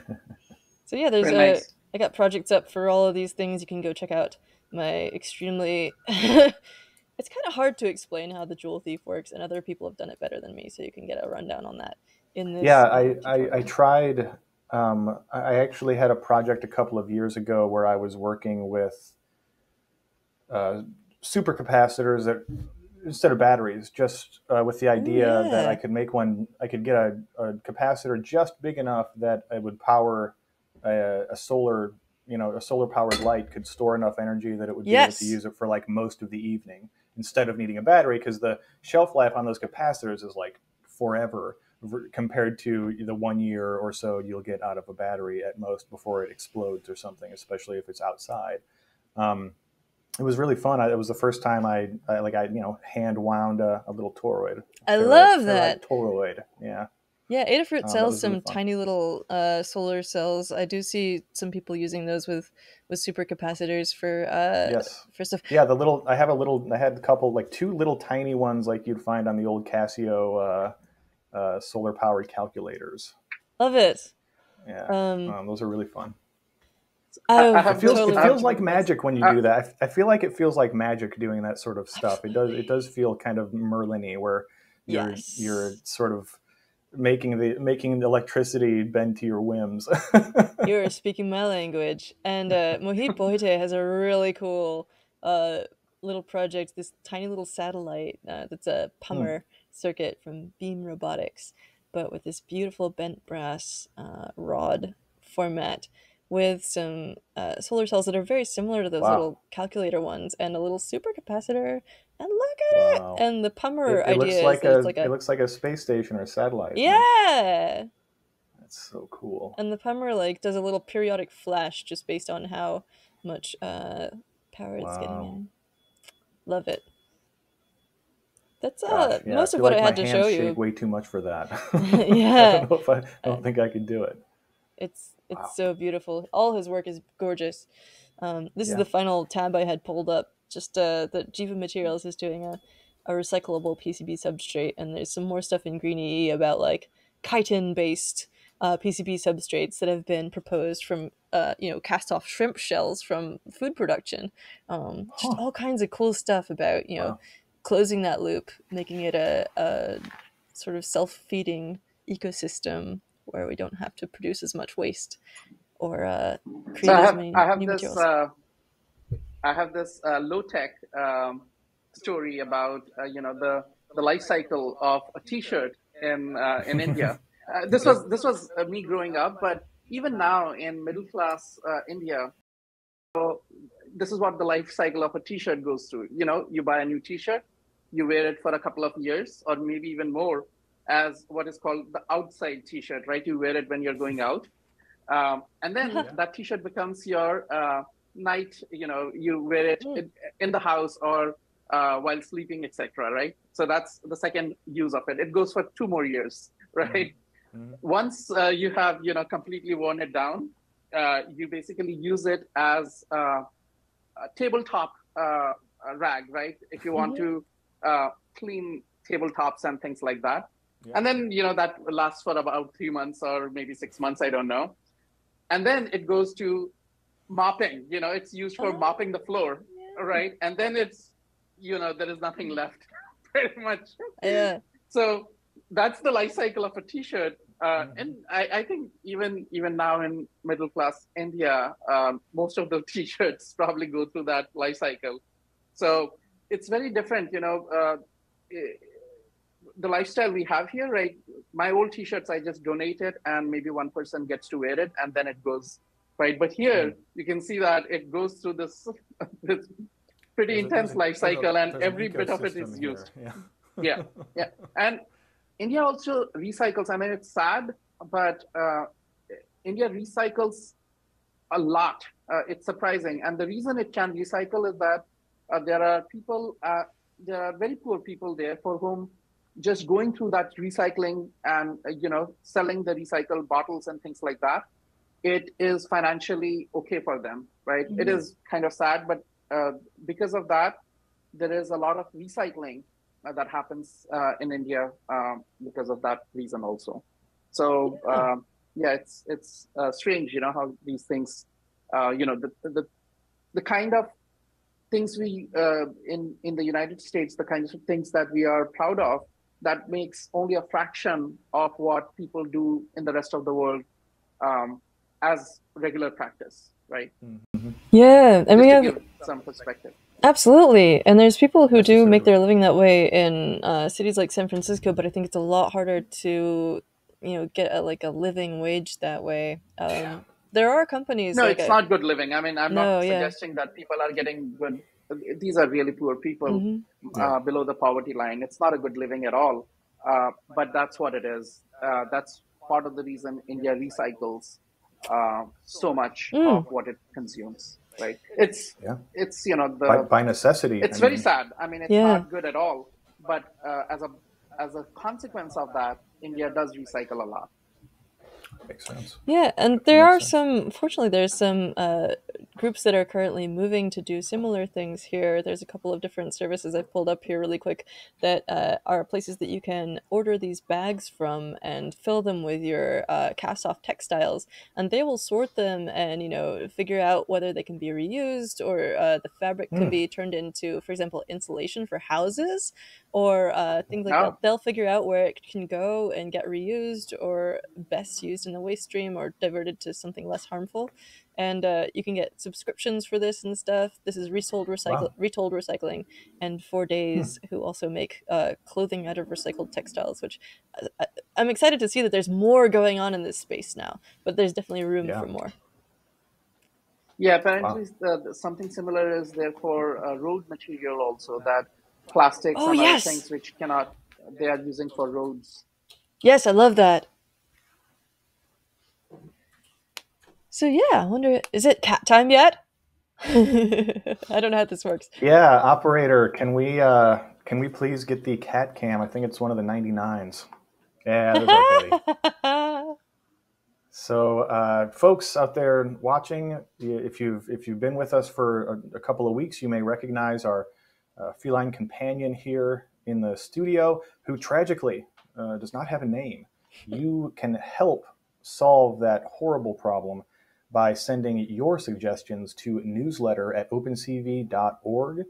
so yeah, there's Very a nice. I got projects up for all of these things. You can go check out my extremely. it's kind of hard to explain how the Joule Thief works, and other people have done it better than me. So you can get a rundown on that in this? Yeah, I, I, I, tried. Um, I actually had a project a couple of years ago where I was working with uh, supercapacitors that instead of batteries, just uh, with the idea yeah. that I could make one, I could get a, a, capacitor just big enough that it would power a, a, solar, you know, a solar powered light could store enough energy that it would be yes. able to use it for like most of the evening instead of needing a battery because the shelf life on those capacitors is like forever compared to the one year or so you'll get out of a battery at most before it explodes or something, especially if it's outside. Um, it was really fun. I, it was the first time I, I like I you know hand wound a, a little toroid. I love that toroid. Yeah. Yeah, Adafruit um, sells some really tiny little uh, solar cells. I do see some people using those with with supercapacitors for uh, yes for stuff. Yeah, the little I have a little I had a couple like two little tiny ones like you'd find on the old Casio uh, uh, solar powered calculators. Love it. Yeah, um, um, those are really fun. Oh, it feels, totally it feels like magic when you do that. I, I, feel like it feels like magic doing that sort of stuff. It does. It does feel kind of Merlin-y, where you're yes. you're sort of making the making the electricity bend to your whims. you're speaking my language, and uh, Mohit Bhoite has a really cool uh, little project. This tiny little satellite uh, that's a pummer. Mm circuit from Beam Robotics, but with this beautiful bent brass uh, rod format with some uh, solar cells that are very similar to those wow. little calculator ones and a little supercapacitor. And look at wow. it! And the Pummer it, it idea like is a, like a, it looks like a space station or a satellite. Yeah. That's so cool. And the Pummer like does a little periodic flash just based on how much uh, power wow. it's getting in. Love it. That's uh, Gosh, yeah, most of what like I had to show you. Way too much for that. yeah, I don't, I, I don't think I could do it. It's it's wow. so beautiful. All his work is gorgeous. Um, this yeah. is the final tab I had pulled up. Just uh, that Jiva Materials is doing a, a recyclable PCB substrate, and there's some more stuff in Green EE about like chitin based uh, PCB substrates that have been proposed from uh, you know cast off shrimp shells from food production. Um, just all kinds of cool stuff about you know wow. closing that loop, making it a, a sort of self feeding ecosystem where we don't have to produce as much waste or uh, create so I have, I have this, uh, I have this uh, low tech um, story about uh, you know the the life cycle of a T-shirt in uh, in India. Uh, this was this was me growing up, but even now in middle class India, so this is what the life cycle of a T-shirt goes through. You know, you buy a new T-shirt, you wear it for a couple of years or maybe even more as what is called the outside T-shirt, right? You wear it when you're going out. Um, and then yeah. that T-shirt becomes your uh, night. You know, you wear it mm. in, in, the house or uh, while sleeping, etc. Right. So that's the second use of it. It goes for two more years, right? Mm-hmm. Once uh, you have you know completely worn it down, uh, you basically use it as a tabletop uh, rag, right? If you want mm-hmm. to uh, clean tabletops and things like that. Yeah. And then you know that lasts for about three months or maybe six months. I don't know and then it goes to mopping you know it's used for oh, mopping the floor yeah. right and then it's you know there is nothing left pretty much yeah so that's the life cycle of a t-shirt uh, mm-hmm. and I, I, think even even now in middle class india um, most of the t-shirts probably go through that life cycle so it's very different you know uh, the lifestyle we have here, right? My old T-shirts, I just donate it, and maybe one person gets to wear it, and then it goes right. But here, mm-hmm. you can see that it goes through this, this pretty there's intense a, life cycle, a, and every bit of it is here. used. Yeah. yeah, yeah, and India also recycles. I mean, it's sad, but uh, India recycles a lot. Uh, it's surprising, and the reason it can recycle is that uh, there are people, uh, there are very poor people there for whom just going through that recycling and uh, you know selling the recycled bottles and things like that it is financially okay for them right? Mm-hmm. it is kind of sad but uh, because of that there is a lot of recycling uh, that happens uh, in india um, because of that reason also. So yeah, um, yeah it's it's uh, strange you know how these things uh, you know the, the the kind of things we in in the united states the kinds of things that we are proud of that makes only a fraction of what people do in the rest of the world um, as regular practice, right? Mm-hmm. Yeah, and we have some perspective. Absolutely, and there's people who do make their living that way in uh, cities like San Francisco, but I think it's a lot harder to, you know, get a, like a living wage that way. Um, yeah. There are companies. No, like it's a, not good living. I mean, I'm no, not suggesting yeah. that people are getting good these are really poor people mm-hmm. uh, below the poverty line. It's not a good living at all, uh, but that's what it is. Uh, that's part of the reason India recycles uh, so much mm. of what it consumes. Right? It's yeah. it's you know the by, by necessity. It's I very mean, sad. I mean, it's yeah. not good at all. But uh, as a as a consequence of that, India does recycle a lot. Makes sense. Yeah, and there are sense. some. Fortunately, there's some uh, groups that are currently moving to do similar things here. There's a couple of different services I've pulled up here really quick that uh, are places that you can order these bags from and fill them with your uh, cast off textiles, and they will sort them and you know figure out whether they can be reused or uh, the fabric can mm. be turned into, for example, insulation for houses or uh, things like oh. that. They'll figure out where it can go and get reused or best used in the waste stream or diverted to something less harmful. And uh, you can get subscriptions for this and stuff. This is Resold Recycle, wow. Retold Recycling, and For Days, hmm. who also make uh, clothing out of recycled textiles. Which uh, I, am excited to see that there's more going on in this space now, but there's definitely room yeah. for more. Yeah, apparently wow. the, something similar is there for uh, road material also that plastics oh, and yes. other things which cannot they are using for roads. Yes, I love that. So yeah, I wonder is it cat time yet? I don't know how this works. Yeah, operator, can we uh can we please get the cat cam? I think it's one of the 99s. Yeah, there's our buddy. So, uh, folks out there watching, if you've if you've been with us for a, a couple of weeks, you may recognize our uh, feline companion here in the studio who tragically uh, does not have a name. You can help solve that horrible problem by sending your suggestions to newsletter at opencv.org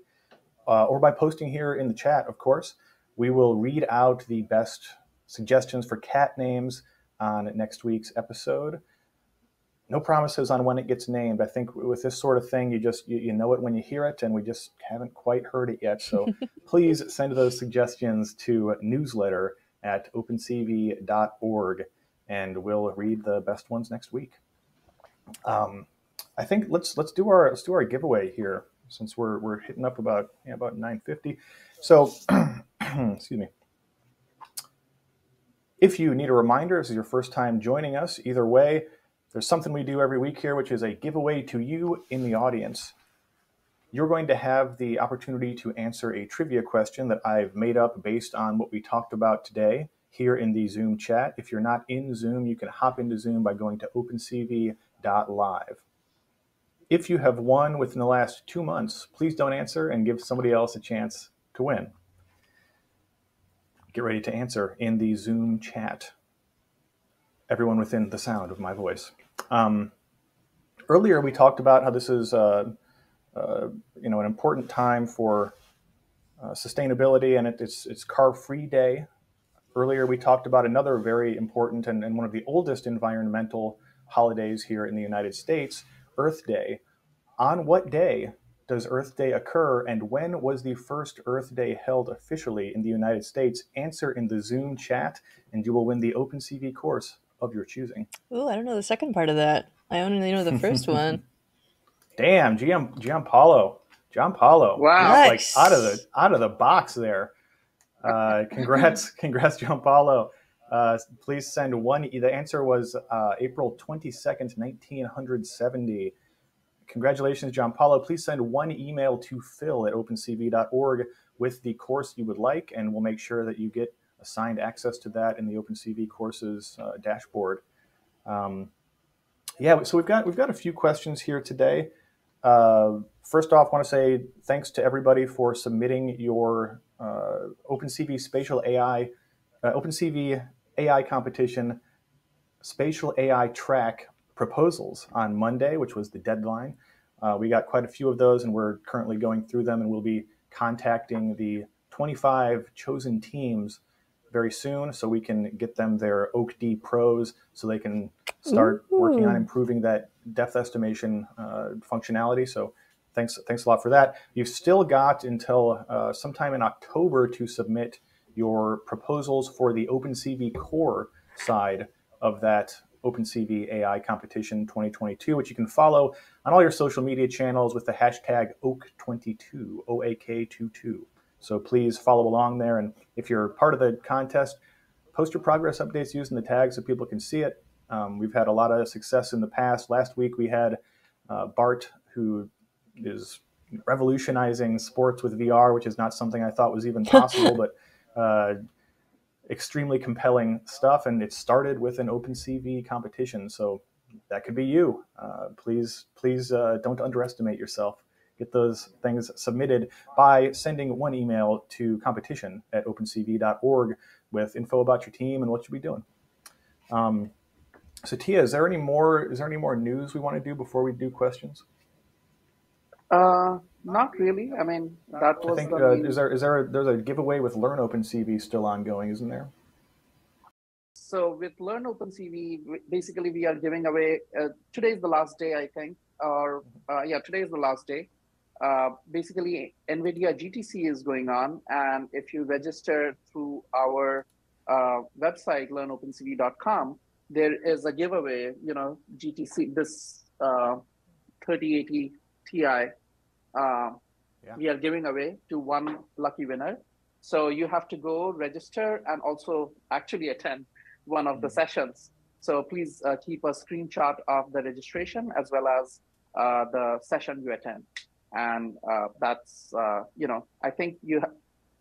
uh, or by posting here in the chat, of course. We will read out the best suggestions for cat names on next week's episode. No promises on when it gets named. I think with this sort of thing, you just you, you know it when you hear it, and we just haven't quite heard it yet. So please send those suggestions to newsletter at opencv.org, and we'll read the best ones next week. Um, I think let's let's do our let's do our giveaway here since we're we're hitting up about yeah, about 950. So excuse me. If you need a reminder, this is your first time joining us, either way, there's something we do every week here, which is a giveaway to you in the audience. You're going to have the opportunity to answer a trivia question that I've made up based on what we talked about today here in the Zoom chat. If you're not in Zoom, you can hop into Zoom by going to opencv.live. If you have won within the last two months, please don't answer and give somebody else a chance to win get ready to answer in the Zoom chat. Everyone within the sound of my voice. Um, earlier, we talked about how this is, uh, uh, you know, an important time for uh, sustainability, and it, it's it's Car-Free Day. Earlier, we talked about another very important and, and one of the oldest environmental holidays here in the United States, Earth Day. On what day does Earth Day occur and when was the first Earth Day held officially in the United States? Answer in the Zoom chat and you will win the OpenCV course of your choosing. Oh, I don't know the second part of that. I only know the first one. Damn, Gian, Gianpaolo. Gianpaolo. Wow. Nice. Like out of the out of the box there. Uh, congrats, congrats, Gianpaolo. Uh, please send one. The answer was uh, April 22nd, 1970 congratulations, Gianpaolo. Please send one email to phil at opencv.org with the course you would like, and we'll make sure that you get assigned access to that in the OpenCV courses uh, dashboard. Um, yeah, so we've got we've got a few questions here today. Uh, first off, I want to say thanks to everybody for submitting your uh, OpenCV Spatial AI, uh, OpenCV AI competition, Spatial AI track proposals on Monday, which was the deadline. Uh, we got quite a few of those, and we're currently going through them, and we'll be contacting the 25 chosen teams very soon so we can get them their OAK-D pros so they can start Ooh. working on improving that depth estimation uh, functionality. So thanks, thanks a lot for that. You've still got until uh, sometime in October to submit your proposals for the OpenCV core side of that OpenCV AI Competition 2022, which you can follow on all your social media channels with the hashtag OAK22, O-A-K-22. So please follow along there. And if you're part of the contest, post your progress updates using the tag so people can see it. Um, we've had a lot of success in the past. Last week we had uh, Bart, who is revolutionizing sports with VR, which is not something I thought was even possible, but uh, extremely compelling stuff, and it started with an OpenCV competition. So that could be you. Uh, please, please uh, don't underestimate yourself. Get those things submitted by sending one email to competition at opencv.org with info about your team and what you'll be doing. Um, so Tia, is there any more? Is there any more news we want to do before we do questions? Uh, not really. I mean, that was. I think uh, is there is there a, there's a giveaway with Learn OpenCV still ongoing, isn't there? So with Learn OpenCV, basically we are giving away. Uh, today is the last day, I think, or uh, yeah, today is the last day. Uh, basically, NVIDIA GTC is going on, and if you register through our uh, website learnopencv.com, there is a giveaway. You know, GTC this uh, 3080 Ti uh, yeah. we are giving away to one lucky winner. So you have to go register and also actually attend one of mm-hmm. the sessions. So please uh, keep a screenshot of the registration as well as uh, the session you attend. And uh, that's, uh, you know, I think you, ha-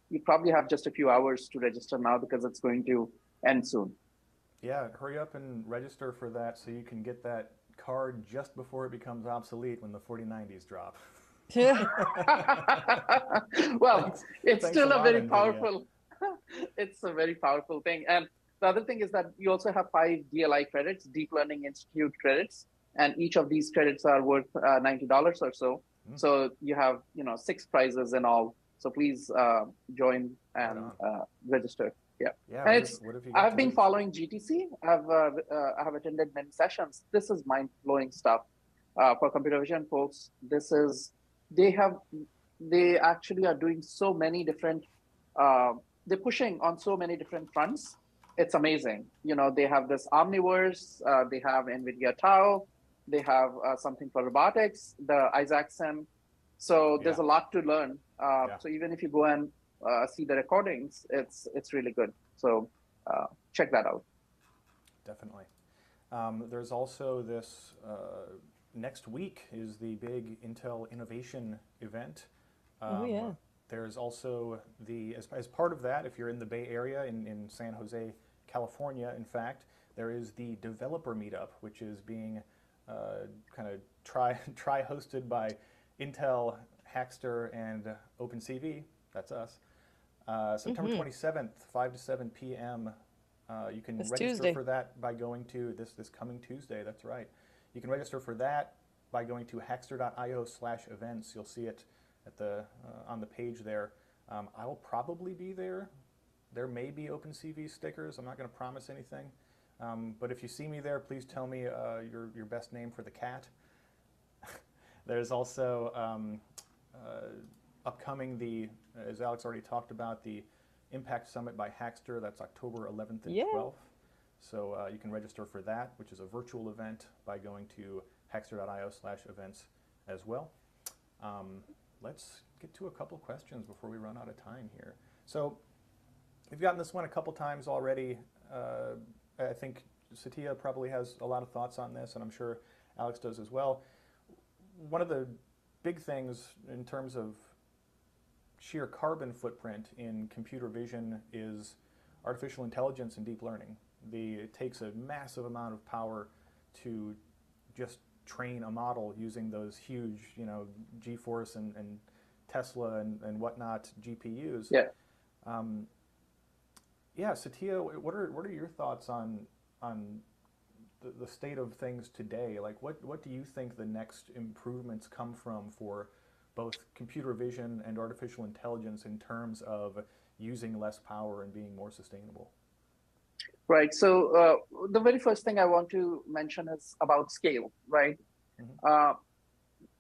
you probably have just a few hours to register now because it's going to end soon. Yeah, hurry up and register for that so you can get that card just before it becomes obsolete when the 4090s drop. well, thanks, it's thanks still a, a very powerful. it's a very powerful thing, and the other thing is that you also have five DLI credits, Deep Learning Institute credits, and each of these credits are worth uh, $90 or so. Mm. So you have, you know, six prizes in all. So please uh, join and uh, register. Yeah. Yeah. And it's, I've been following GTC. I've, uh, uh, I have attended many sessions. This is mind blowing stuff uh, for computer vision folks. This is, they have, they actually are doing so many different, they're pushing on so many different fronts it's amazing. You know, they have this Omniverse, uh, they have NVIDIA TAO, they have uh, something for robotics, the isaac sim So there's yeah. a lot to learn. Uh, yeah. So even if you go and uh, see the recordings, it's it's really good. So uh, check that out. Definitely. Um, there's also this uh, next week is the big Intel Innovation event. Oh, um, oh yeah. There's also the as, as part of that, if you're in the Bay Area in, in San Jose, California, in fact, there is the developer meetup, which is being uh, kind of try try hosted by Intel, Hackster, and OpenCV. That's us. Uh, September mm-hmm. 27th, 5 to 7 p.m. Uh, you can this register Tuesday. for that by going to this this coming Tuesday. That's right. You can register for that by going to hackster.io/events. You'll see it at the uh, on the page there. Um, I will probably be there. There may be OpenCV stickers. I'm not going to promise anything. Um, but if you see me there, please tell me uh, your, your best name for the cat. There's also um, uh, upcoming the, as Alex already talked about, the Impact Summit by Hackster. That's October 11th and yeah. 12th. So uh, you can register for that, which is a virtual event, by going to hackster.io slash events as well. Um, let's get to a couple questions before we run out of time here. So We've gotten this one a couple times already. Uh, I think Satya probably has a lot of thoughts on this, and I'm sure Alex does as well. One of the big things in terms of sheer carbon footprint in computer vision is artificial intelligence and deep learning. The, it takes a massive amount of power to just train a model using those huge, you know, GeForce and, and Tesla and, and whatnot GPUs. Yeah. Um, yeah, Satya, what are what are your thoughts on on the, the state of things today? Like, what what do you think the next improvements come from for both computer vision and artificial intelligence in terms of using less power and being more sustainable? Right. So uh, the very first thing I want to mention is about scale. Right. Mm-hmm. Uh,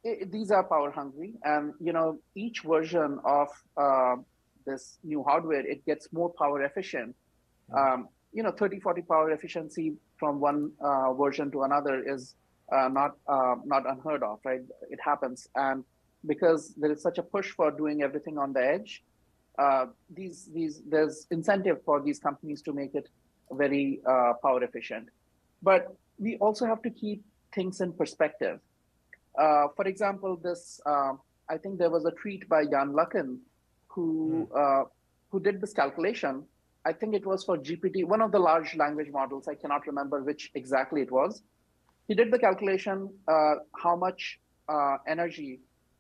it, these are power hungry, and you know each version of uh, this new hardware, it gets more power efficient. Um, you know, 30, 40 power efficiency from one uh, version to another is uh, not uh, not unheard of, right? It happens, and because there is such a push for doing everything on the edge, uh, these these there's incentive for these companies to make it very uh, power efficient. But we also have to keep things in perspective. Uh, for example, this I think there was a tweet by Yann LeCun who mm. uh, who did this calculation. I think it was for GPT, one of the large language models. I cannot remember which exactly it was. He did the calculation uh, how much uh, energy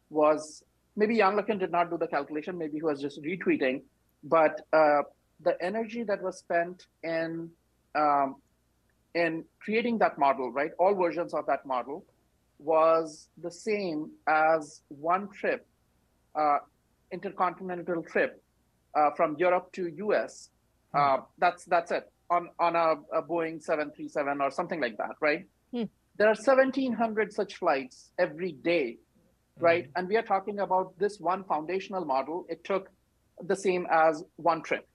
was. Maybe Yann LeCun did not do the calculation. Maybe he was just retweeting. But uh, the energy that was spent in um, in creating that model, right? All versions of that model was the same as one trip uh, intercontinental trip uh, from Europe to US. Hmm. Uh, that's that's it on on a, a, Boeing 737 or something like that, right? Hmm. There are 1,700 such flights every day, right? Hmm. And we are talking about this one foundational model. It took the same as one trip,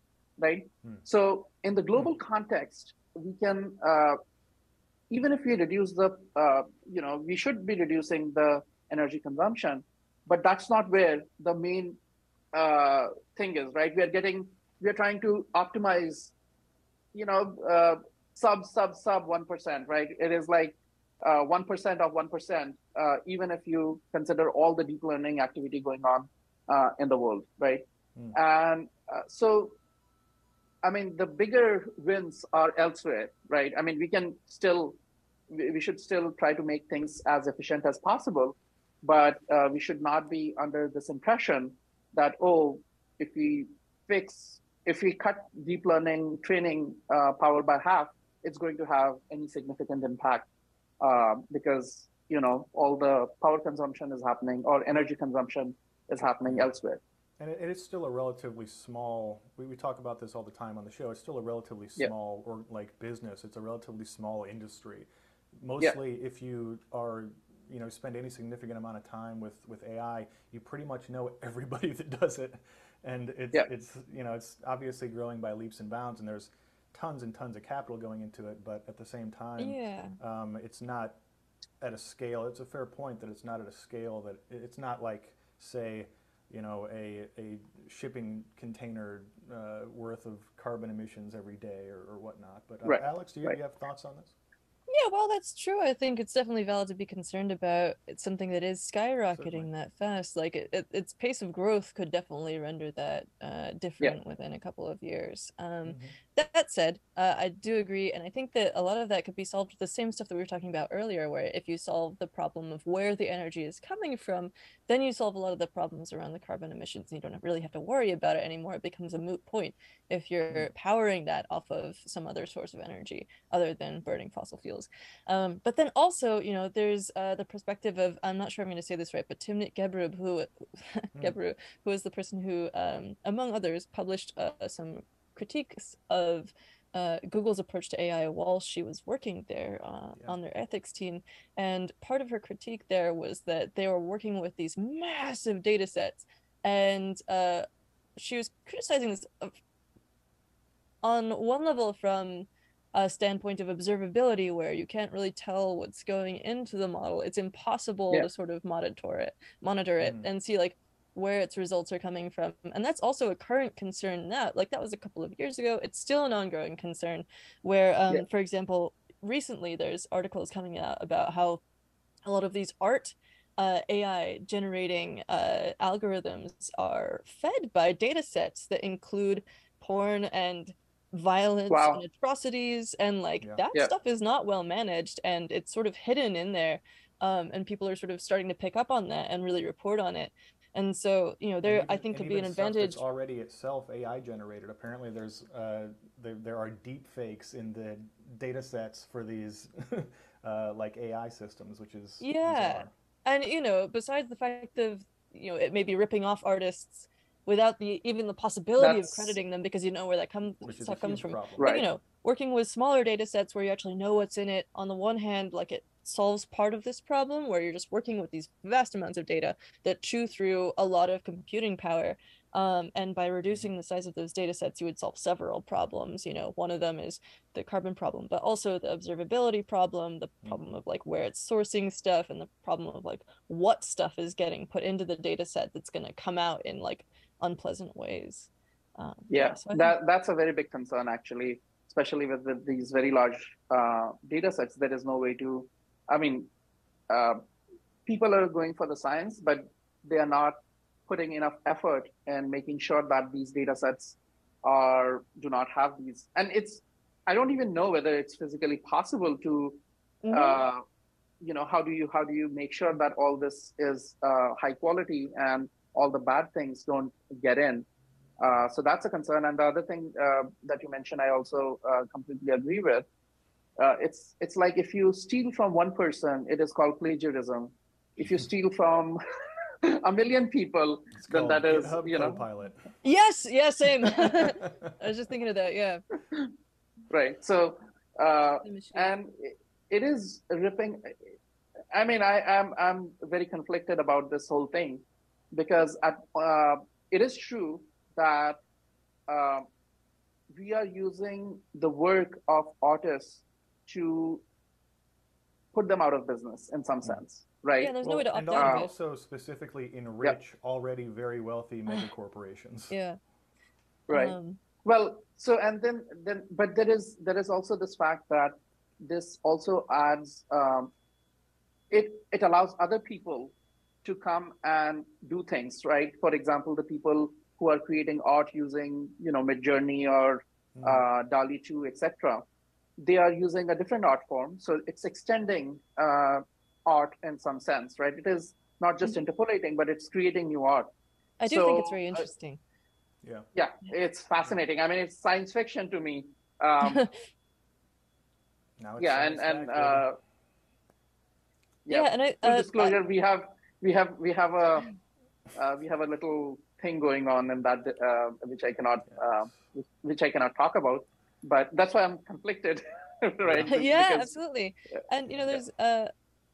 right? Hmm. So in the global context, we can uh, even if we reduce the, uh, you know, we should be reducing the energy consumption, but that's not where the main uh, thing is, right? We are getting, we are trying to optimize, you know, uh, sub, sub, sub 1%, right? It is like uh, 1% of 1%, uh, even if you consider all the deep learning activity going on uh, in the world, right? Mm. And uh, so, I mean, the bigger wins are elsewhere, right? I mean, we can still, we should still try to make things as efficient as possible, but we should not be under this impression that oh if we fix if we cut deep learning training uh, power by half, it's going to have any significant impact uh, because you know all the power consumption is happening or energy consumption is happening elsewhere. And it, it's still a relatively small. We, we talk about this all the time on the show. It's still a relatively small yeah. or like business. It's a relatively small industry. Mostly, yeah. if you are you know spend any significant amount of time with with AI, you pretty much know everybody that does it, and it's yeah. it's you know it's obviously growing by leaps and bounds, and there's tons and tons of capital going into it, but at the same time, yeah. um, it's not at a scale. It's a fair point that it's not at a scale that it's not like say you know a a shipping container uh, worth of carbon emissions every day or, or whatnot. But uh, right. Alex, do you, right. do you have thoughts on this? Yeah, well, that's true. I think it's definitely valid to be concerned about. It's something that is skyrocketing Certainly. that fast. Like it, it, its pace of growth could definitely render that uh, different yeah. within a couple of years. Um, mm-hmm. That, said, uh, I do agree, and I think that a lot of that could be solved with the same stuff that we were talking about earlier. Where if you solve the problem of where the energy is coming from, then you solve a lot of the problems around the carbon emissions, and you don't really have to worry about it anymore. It becomes a moot point if you're mm-hmm. powering that off of some other source of energy other than burning fossil fuels. Um, but then also, you know, there's uh, the perspective of I'm not sure I'm going to say this right, but Timnit Gebru, who mm. Gebru, who is the person who, um, among others, published uh, some critiques of uh, Google's approach to AI while she was working there uh, yeah. on their ethics team. And part of her critique there was that they were working with these massive data sets. And uh, she was criticizing this on one level from a standpoint of observability where you can't really tell what's going into the model it's impossible yeah. to sort of monitor it monitor it mm. and see like where its results are coming from and that's also a current concern now like that was a couple of years ago it's still an ongoing concern where um, yeah. for example recently there's articles coming out about how a lot of these art uh, AI generating uh, algorithms are fed by data sets that include porn and violence wow. and atrocities and like yeah. that yeah. stuff is not well managed and it's sort of hidden in there um, and people are sort of starting to pick up on that and really report on it and so you know there even, i think could be an advantage already itself ai generated apparently there's uh, there, there are deep fakes in the data sets for these uh, like ai systems which is yeah bizarre. and you know besides the fact of you know it may be ripping off artists without the even the possibility That's, of crediting them because you know where that comes stuff comes from. Right. you know, working with smaller data sets where you actually know what's in it. On the one hand, like it solves part of this problem where you're just working with these vast amounts of data that chew through a lot of computing power. Um, and by reducing the size of those data sets, you would solve several problems. You know, one of them is the carbon problem, but also the observability problem, the problem mm-hmm. of like where it's sourcing stuff, and the problem of like what stuff is getting put into the data set that's going to come out in like unpleasant ways. Um, yeah, yeah so that think... that's a very big concern actually, especially with the, these very large uh, data sets. There is no way to, I mean, uh, people are going for the science, but they are not putting enough effort in making sure that these data sets are do not have these. And it's I don't even know whether it's physically possible to. Mm-hmm. Uh, you know how do you how do you make sure that all this is uh, high quality and all the bad things don't get in. Uh, so that's a concern. And the other thing uh, that you mentioned, I also uh, completely agree with. Uh, it's it's like if you steal from one person, it is called plagiarism. If you steal from a million people, it's then that is GitHub you know. Pilot. Yes, yeah, same. I was just thinking of that. Yeah. Right. So, uh, and it is ripping. I mean, I am I'm, I'm very conflicted about this whole thing because at, uh, it is true that uh, we are using the work of artists to put them out of business in some mm-hmm. sense, right? Yeah, there's well, no way to opt out And also specifically enrich yep. already very wealthy mega corporations. yeah. Right. Um, well, so and then then but there is there is also this fact that this also adds um, it it allows other people to come and do things, right? For example, the people who are creating art using, you know, Midjourney or mm. uh, DALL-E 2, etc. They are using a different art form, so it's extending uh, art in some sense, right? It is not just mm. interpolating, but it's creating new art. I do so, think it's very uh, interesting. Yeah. Yeah, it's fascinating. I mean, it's science fiction to me. Um, yeah, and and uh, yeah, yeah, and I, uh, disclosure, I, we have we have we have a uh, we have a little thing going on in that uh, which I cannot uh, which I cannot talk about, but that's why I'm conflicted, right? yeah, because, absolutely. And you know, there's uh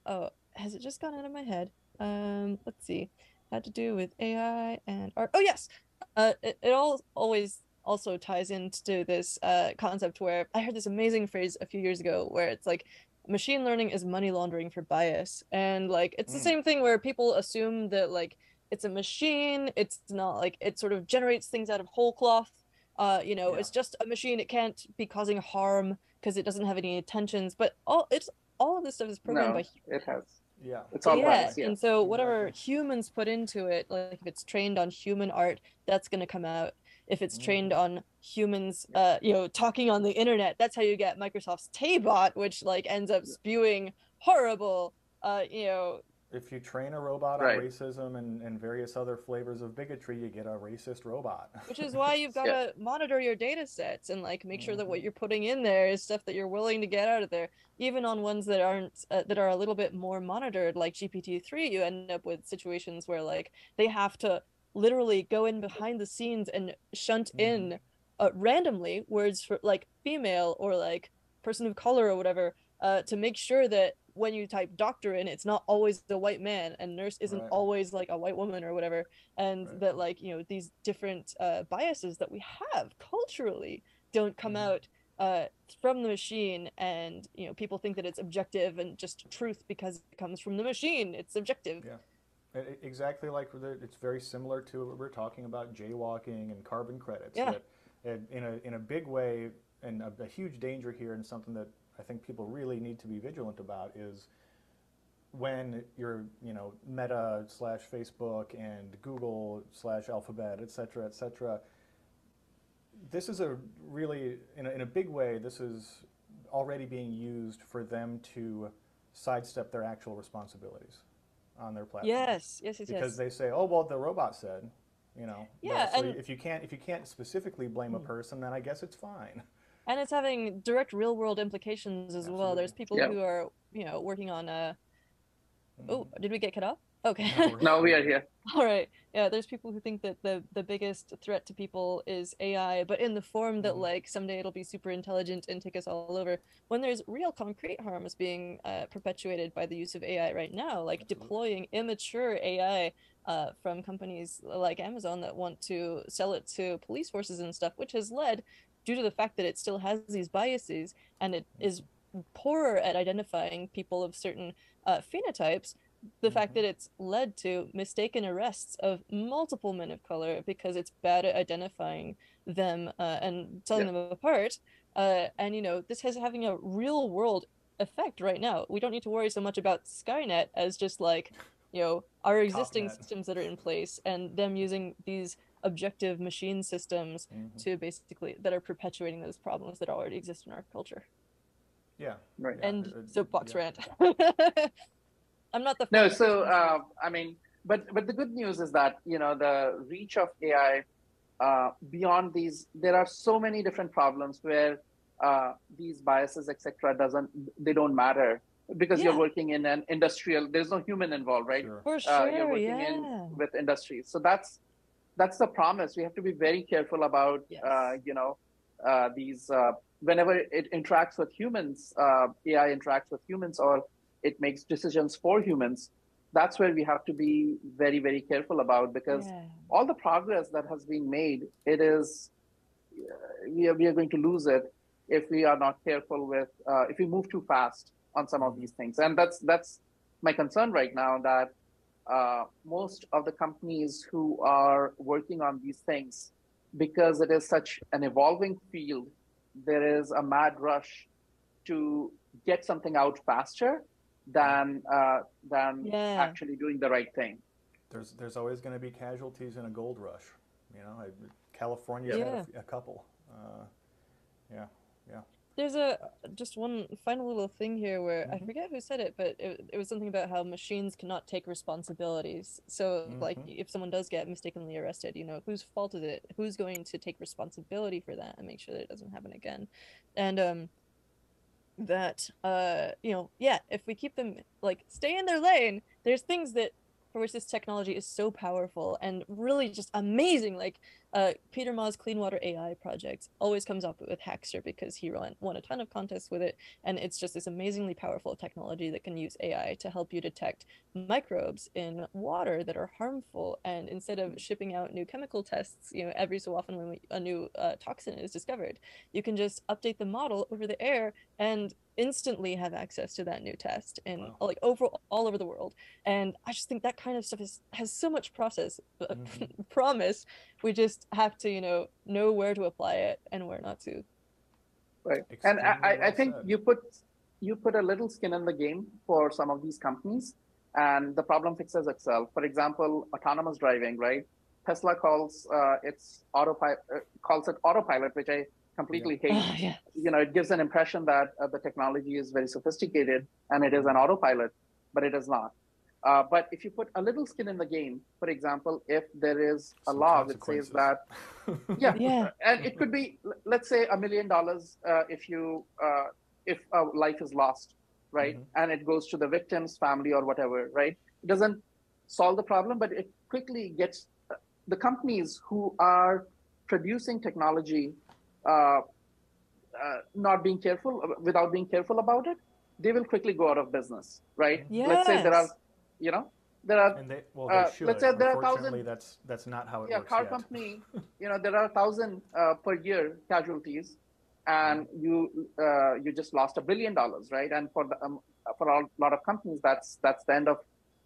oh, has it just gone out of my head? Um, let's see, had to do with AI and art. Oh yes, uh, it, it all always also ties into this uh, concept where I heard this amazing phrase a few years ago where it's like machine learning is money laundering for bias and like it's mm. the same thing where people assume that like it's a machine it's not like it sort of generates things out of whole cloth uh you know yeah. it's just a machine it can't be causing harm because it doesn't have any intentions but all it's all of this stuff is programmed no, by it has yeah. It's all yeah. Bias, yeah. And so whatever humans put into it, like if it's trained on human art, that's gonna come out. If it's trained mm. on humans, uh, you know, talking on the internet, that's how you get Microsoft's Taybot, which like ends up spewing horrible, uh, you know, if you train a robot right. on racism and, and various other flavors of bigotry, you get a racist robot. Which is why you've got to monitor your data sets and like make sure that what mm-hmm. you're putting in there is stuff that you're willing to get out of there. Even on ones that aren't uh, that are a little bit more monitored, like GPT-3, you end up with situations where like they have to literally go in behind the scenes and shunt mm-hmm. in uh, randomly words for like female or like person of color or whatever uh, to make sure that when you type doctor in, it's not always the white man, and nurse isn't right. always like a white woman or whatever, and right. that like you know these different uh, biases that we have culturally don't come mm-hmm. out uh, from the machine, and you know people think that it's objective and just truth because it comes from the machine. It's subjective. Yeah. Exactly like it's very similar to what we're talking about jaywalking and carbon credits. Yeah. In a in a big way, and a, a huge danger here, and something that I think people really need to be vigilant about is when you're, you know, Meta slash Facebook and Google slash Alphabet, et cetera, et cetera, this is a really, in a, in a big way, this is already being used for them to sidestep their actual responsibilities on their platform. Yes, yes, yes. Because yes. they say, oh, well, the robot said, you know. Yeah. so if you can't if you can't specifically blame a hmm. person, then I guess it's fine and it's having direct real world implications as Absolutely. well. There's people yep. who are you know working on a. Oh, mm-hmm. did we get cut off? Okay. no, we are here. All right. Yeah, there's people who think that the the biggest threat to people is AI, but in the form that mm-hmm. like someday it'll be super intelligent and take us all over. When there's real concrete harms being uh, perpetuated by the use of AI right now, like Absolutely. deploying immature AI uh, from companies like Amazon that want to sell it to police forces and stuff, which has led due to the fact that it still has these biases and it is poorer at identifying people of certain uh, phenotypes, the fact that mm-hmm. it's led to mistaken arrests of multiple men of color because it's bad at identifying them uh, and telling yeah. them apart. Uh, and you know, this has having a real world effect right now. We don't need to worry so much about Skynet as just like, you know, our existing systems that are in place and them using these objective machine systems mm-hmm. to basically that are perpetuating those problems that already exist in our culture. Yeah. Right. And yeah. soapbox yeah. rant. I'm not the no. So uh, I mean, but but the good news is that you know the reach of AI uh, beyond these, there are so many different problems where uh, these biases, etc., doesn't they don't matter because yeah. you're working in an industrial. There's no human involved, right? Sure. For sure. you're working yeah. in with industries, so that's that's the promise. We have to be very careful about, yes. uh, you know, uh, these, uh, whenever it interacts with humans, uh, AI interacts with humans or it makes decisions for humans. That's where we have to be very, very careful about because yeah. all the progress that has been made, it is, uh, we are, we are going to lose it if we are not careful with, uh, if we move too fast on some of these things. And that's, that's my concern right now that uh, most of the companies who are working on these things, because it is such an evolving field, there is a mad rush to get something out faster than uh, than yeah. actually doing the right thing. There's there's always going to be casualties in a gold rush. You know, California yeah. had a, a couple. Uh, yeah, yeah. There's a just one final little thing here where mm-hmm. I forget who said it, but it, it was something about how machines cannot take responsibilities. So, mm-hmm. like, if someone does get mistakenly arrested, you know, whose fault is it? Who's going to take responsibility for that and make sure that it doesn't happen again? And um, that uh, you know, yeah, if we keep them like stay in their lane, there's things that for which this technology is so powerful and really just amazing. Like uh, Peter Ma's Clean Water AI project always comes up with Hackster because he won, won a ton of contests with it. And it's just this amazingly powerful technology that can use AI to help you detect microbes in water that are harmful. And instead of shipping out new chemical tests, you know, every so often when we, a new uh, toxin is discovered, you can just update the model over the air and instantly have access to that new test and wow. like over all over the world and i just think that kind of stuff is has so much process uh, mm-hmm. promise we just have to you know know where to apply it and where not to right Extremely and i, I think you put you put a little skin in the game for some of these companies and the problem fixes itself for example autonomous driving right tesla calls uh, its autopilot uh, calls it autopilot which i completely yeah. hate. Oh, yeah. You know, it gives an impression that uh, the technology is very sophisticated and it is an autopilot, but it is not. Uh, but if you put a little skin in the game, for example, if there is a Some law that says that, yeah, yeah, and it could be, let's say, a million dollars uh, if you uh, if a life is lost, right, mm-hmm. and it goes to the victim's family or whatever, right? It doesn't solve the problem, but it quickly gets uh, the companies who are producing technology uh, uh, not being careful without being careful about it, they will quickly go out of business, right? Yes. Let's say there are, you know, there are. And they, well, they should. Let's say there are thousand. That's that's not how it yeah, works. Yeah, car yet. company, you know, there are a thousand uh, per year casualties, and you uh, you just lost a billion dollars, right? And for the um, for a lot of companies, that's that's the end of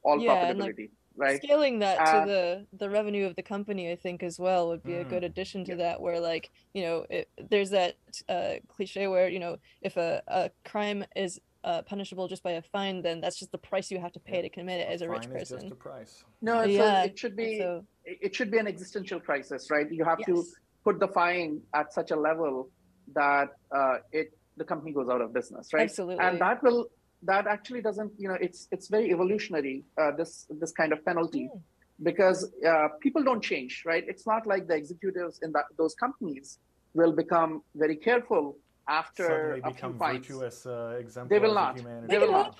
all yeah, profitability right scaling that uh, to the the revenue of the company i think as well would be mm, a good addition to yeah. that where like you know it, there's that uh, cliche where you know if a, a crime is uh, punishable just by a fine, then that's just the price you have to pay yeah. to commit it as a, a rich person. just a price. No, yeah. it should be so, it should be an existential crisis, right? You have yes. to put the fine at such a level that uh, it the company goes out of business, right? Absolutely. And that will that actually doesn't you know it's it's very evolutionary uh, this this kind of penalty mm. because uh, people don't change right it's not like the executives in that those companies will become very careful after Suddenly a become fights. virtuous uh, they will not humanity. they will not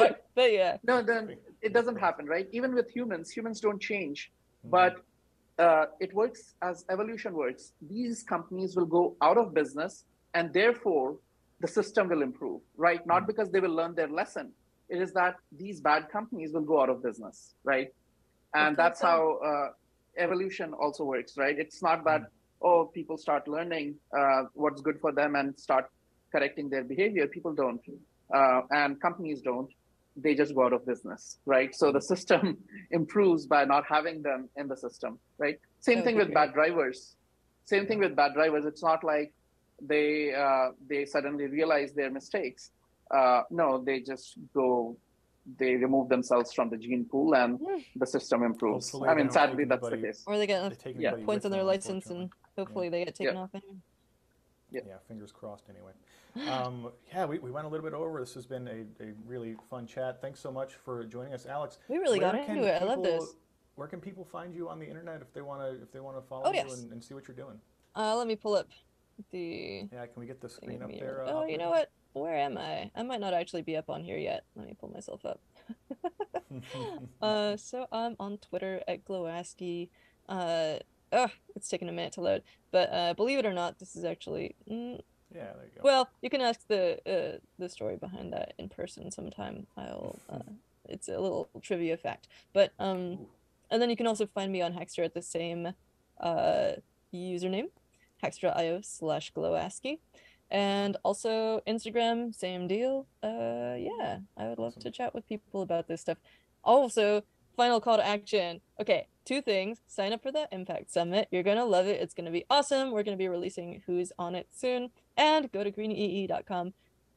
but, but yeah no then it doesn't happen right even with humans humans don't change mm. but uh, it works as evolution works these companies will go out of business and therefore the system will improve, right? Not hmm. because they will learn their lesson. It is that these bad companies will go out of business, right? And okay, that's how uh, evolution also works, right? It's not that, mm. Oh, people start learning uh, what's good for them and start correcting their behavior. People don't. Uh, and companies don't. They just go out of business, right? So the system improves by not having them in the system, right? Same okay. thing with bad drivers. Same thing with bad drivers. It's not like they uh, they suddenly realize their mistakes. Uh, no, they just go, they remove themselves from the gene pool, and the system improves. Hopefully I mean, sadly, that's the case. Or they get yeah. points on their license, and hopefully yeah. they get taken yeah. off. Anyway. Yeah. yeah, fingers crossed. Anyway, um, yeah, we, we went a little bit over. This has been a, a really fun chat. Thanks so much for joining us, Alex. We really Where got into it. People, I love this. Where can people find you on the internet if they want to if they want to follow oh, yes. you and, and, see what you're doing? Uh, let me pull up the. Yeah, can we get the screen up there? Uh, oh, you know what? Where am I? I might not actually be up on here yet. Let me pull myself up. uh, so I'm on Twitter at glowascii. Uh, oh, it's taking a minute to load. But uh, believe it or not, this is actually. Mm, yeah, there you go. Well, you can ask the uh, the story behind that in person sometime. I'll. Uh, it's a little trivia fact, but um, Ooh. and then you can also find me on Hackster at the same uh username hackster.io slash glowascii. And also Instagram, same deal. Uh, yeah, I would love awesome. to chat with people about this stuff. Also, final call to action. Okay, two things. Sign up for the Impact Summit. You're going to love it. It's going to be awesome. We're going to be releasing who's on it soon. And go to greenee.com,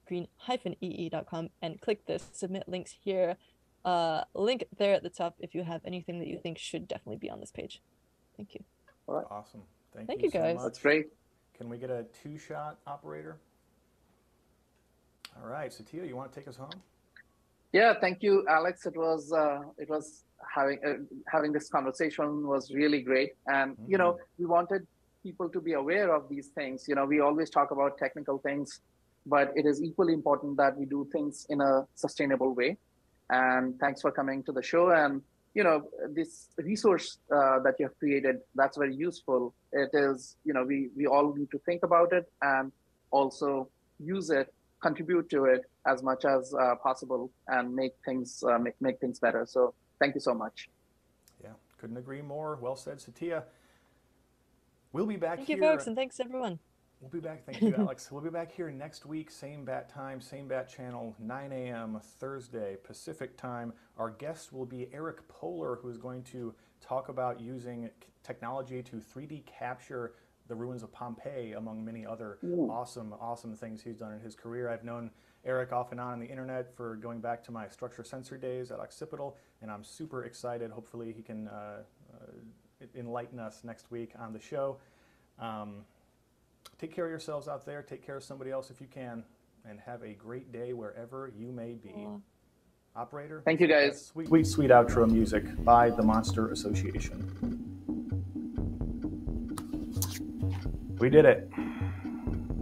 green-ee.com, and click the submit links here. Uh, link there at the top if you have anything that you think should definitely be on this page. Thank you. All right. Awesome. Thank, Thank you, you guys. So That's great. Can we get a two-shot operator? All right, So, Satya, you want to take us home? Yeah, thank you, Alex. It was uh, it was having uh, having this conversation was really great, and mm-hmm. you know we wanted people to be aware of these things. You know, we always talk about technical things, but it is equally important that we do things in a sustainable way. And thanks for coming to the show. And you know, this resource uh, that you have created that's very useful. It is, you know, we we all need to think about it and also use it contribute to it as much as uh, possible and make things uh, make, make things better. So thank you so much. Yeah, couldn't agree more. Well said, Satya. We'll be back thank here. You, folks, and thanks everyone. We'll be back. Thank you, Alex. we'll be back here next week, same bat time, same bat channel, 9 a.m. Thursday Pacific time. Our guest will be Eric Poehler, who is going to talk about using technology to 3D capture the ruins of Pompeii, among many other Ooh. awesome, awesome things he's done in his career. I've known Eric off and on on the internet for going back to my structure sensor days at Occipital, and I'm super excited. Hopefully, he can uh, uh, enlighten us next week on the show. Um, take care of yourselves out there. Take care of somebody else if you can, and have a great day wherever you may be. Yeah. Operator. Thank you, guys. Sweet, sweet, sweet outro music by the Monster Association. We did it.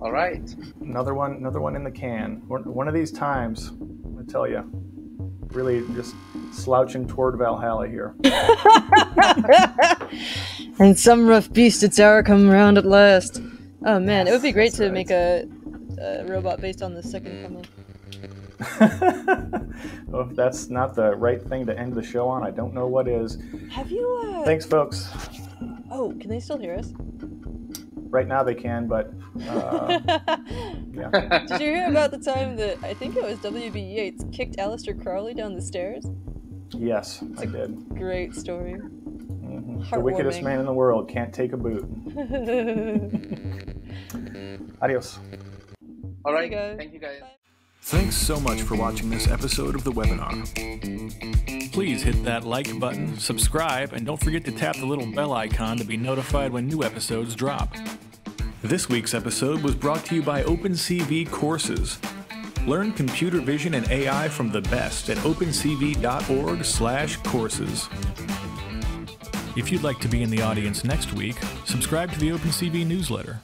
All right. Another one, another one in the can. One of these times, I tell you, really just slouching toward Valhalla here. and some rough beast its hour come around at last. Oh man, it would be great to right. make a, a, robot based on the second coming. well, if that's not the right thing to end the show on, I don't know what is. Have you? Uh... Thanks, folks. Oh, can they still hear us? Right now they can, but uh, yeah. Did you hear about the time that I think it was WB Yeats kicked Aleister Crowley down the stairs? Yes, it's I did. Great story. Mm-hmm. The wickedest man in the world can't take a boot. Adios. All right. Thank you, guys. Thanks so much for watching this episode of the webinar. Please hit that like button, subscribe, and don't forget to tap the little bell icon to be notified when new episodes drop. This week's episode was brought to you by OpenCV Courses. Learn computer vision and AI from the best at opencv.org/courses. If you'd like to be in the audience next week, subscribe to the OpenCV newsletter.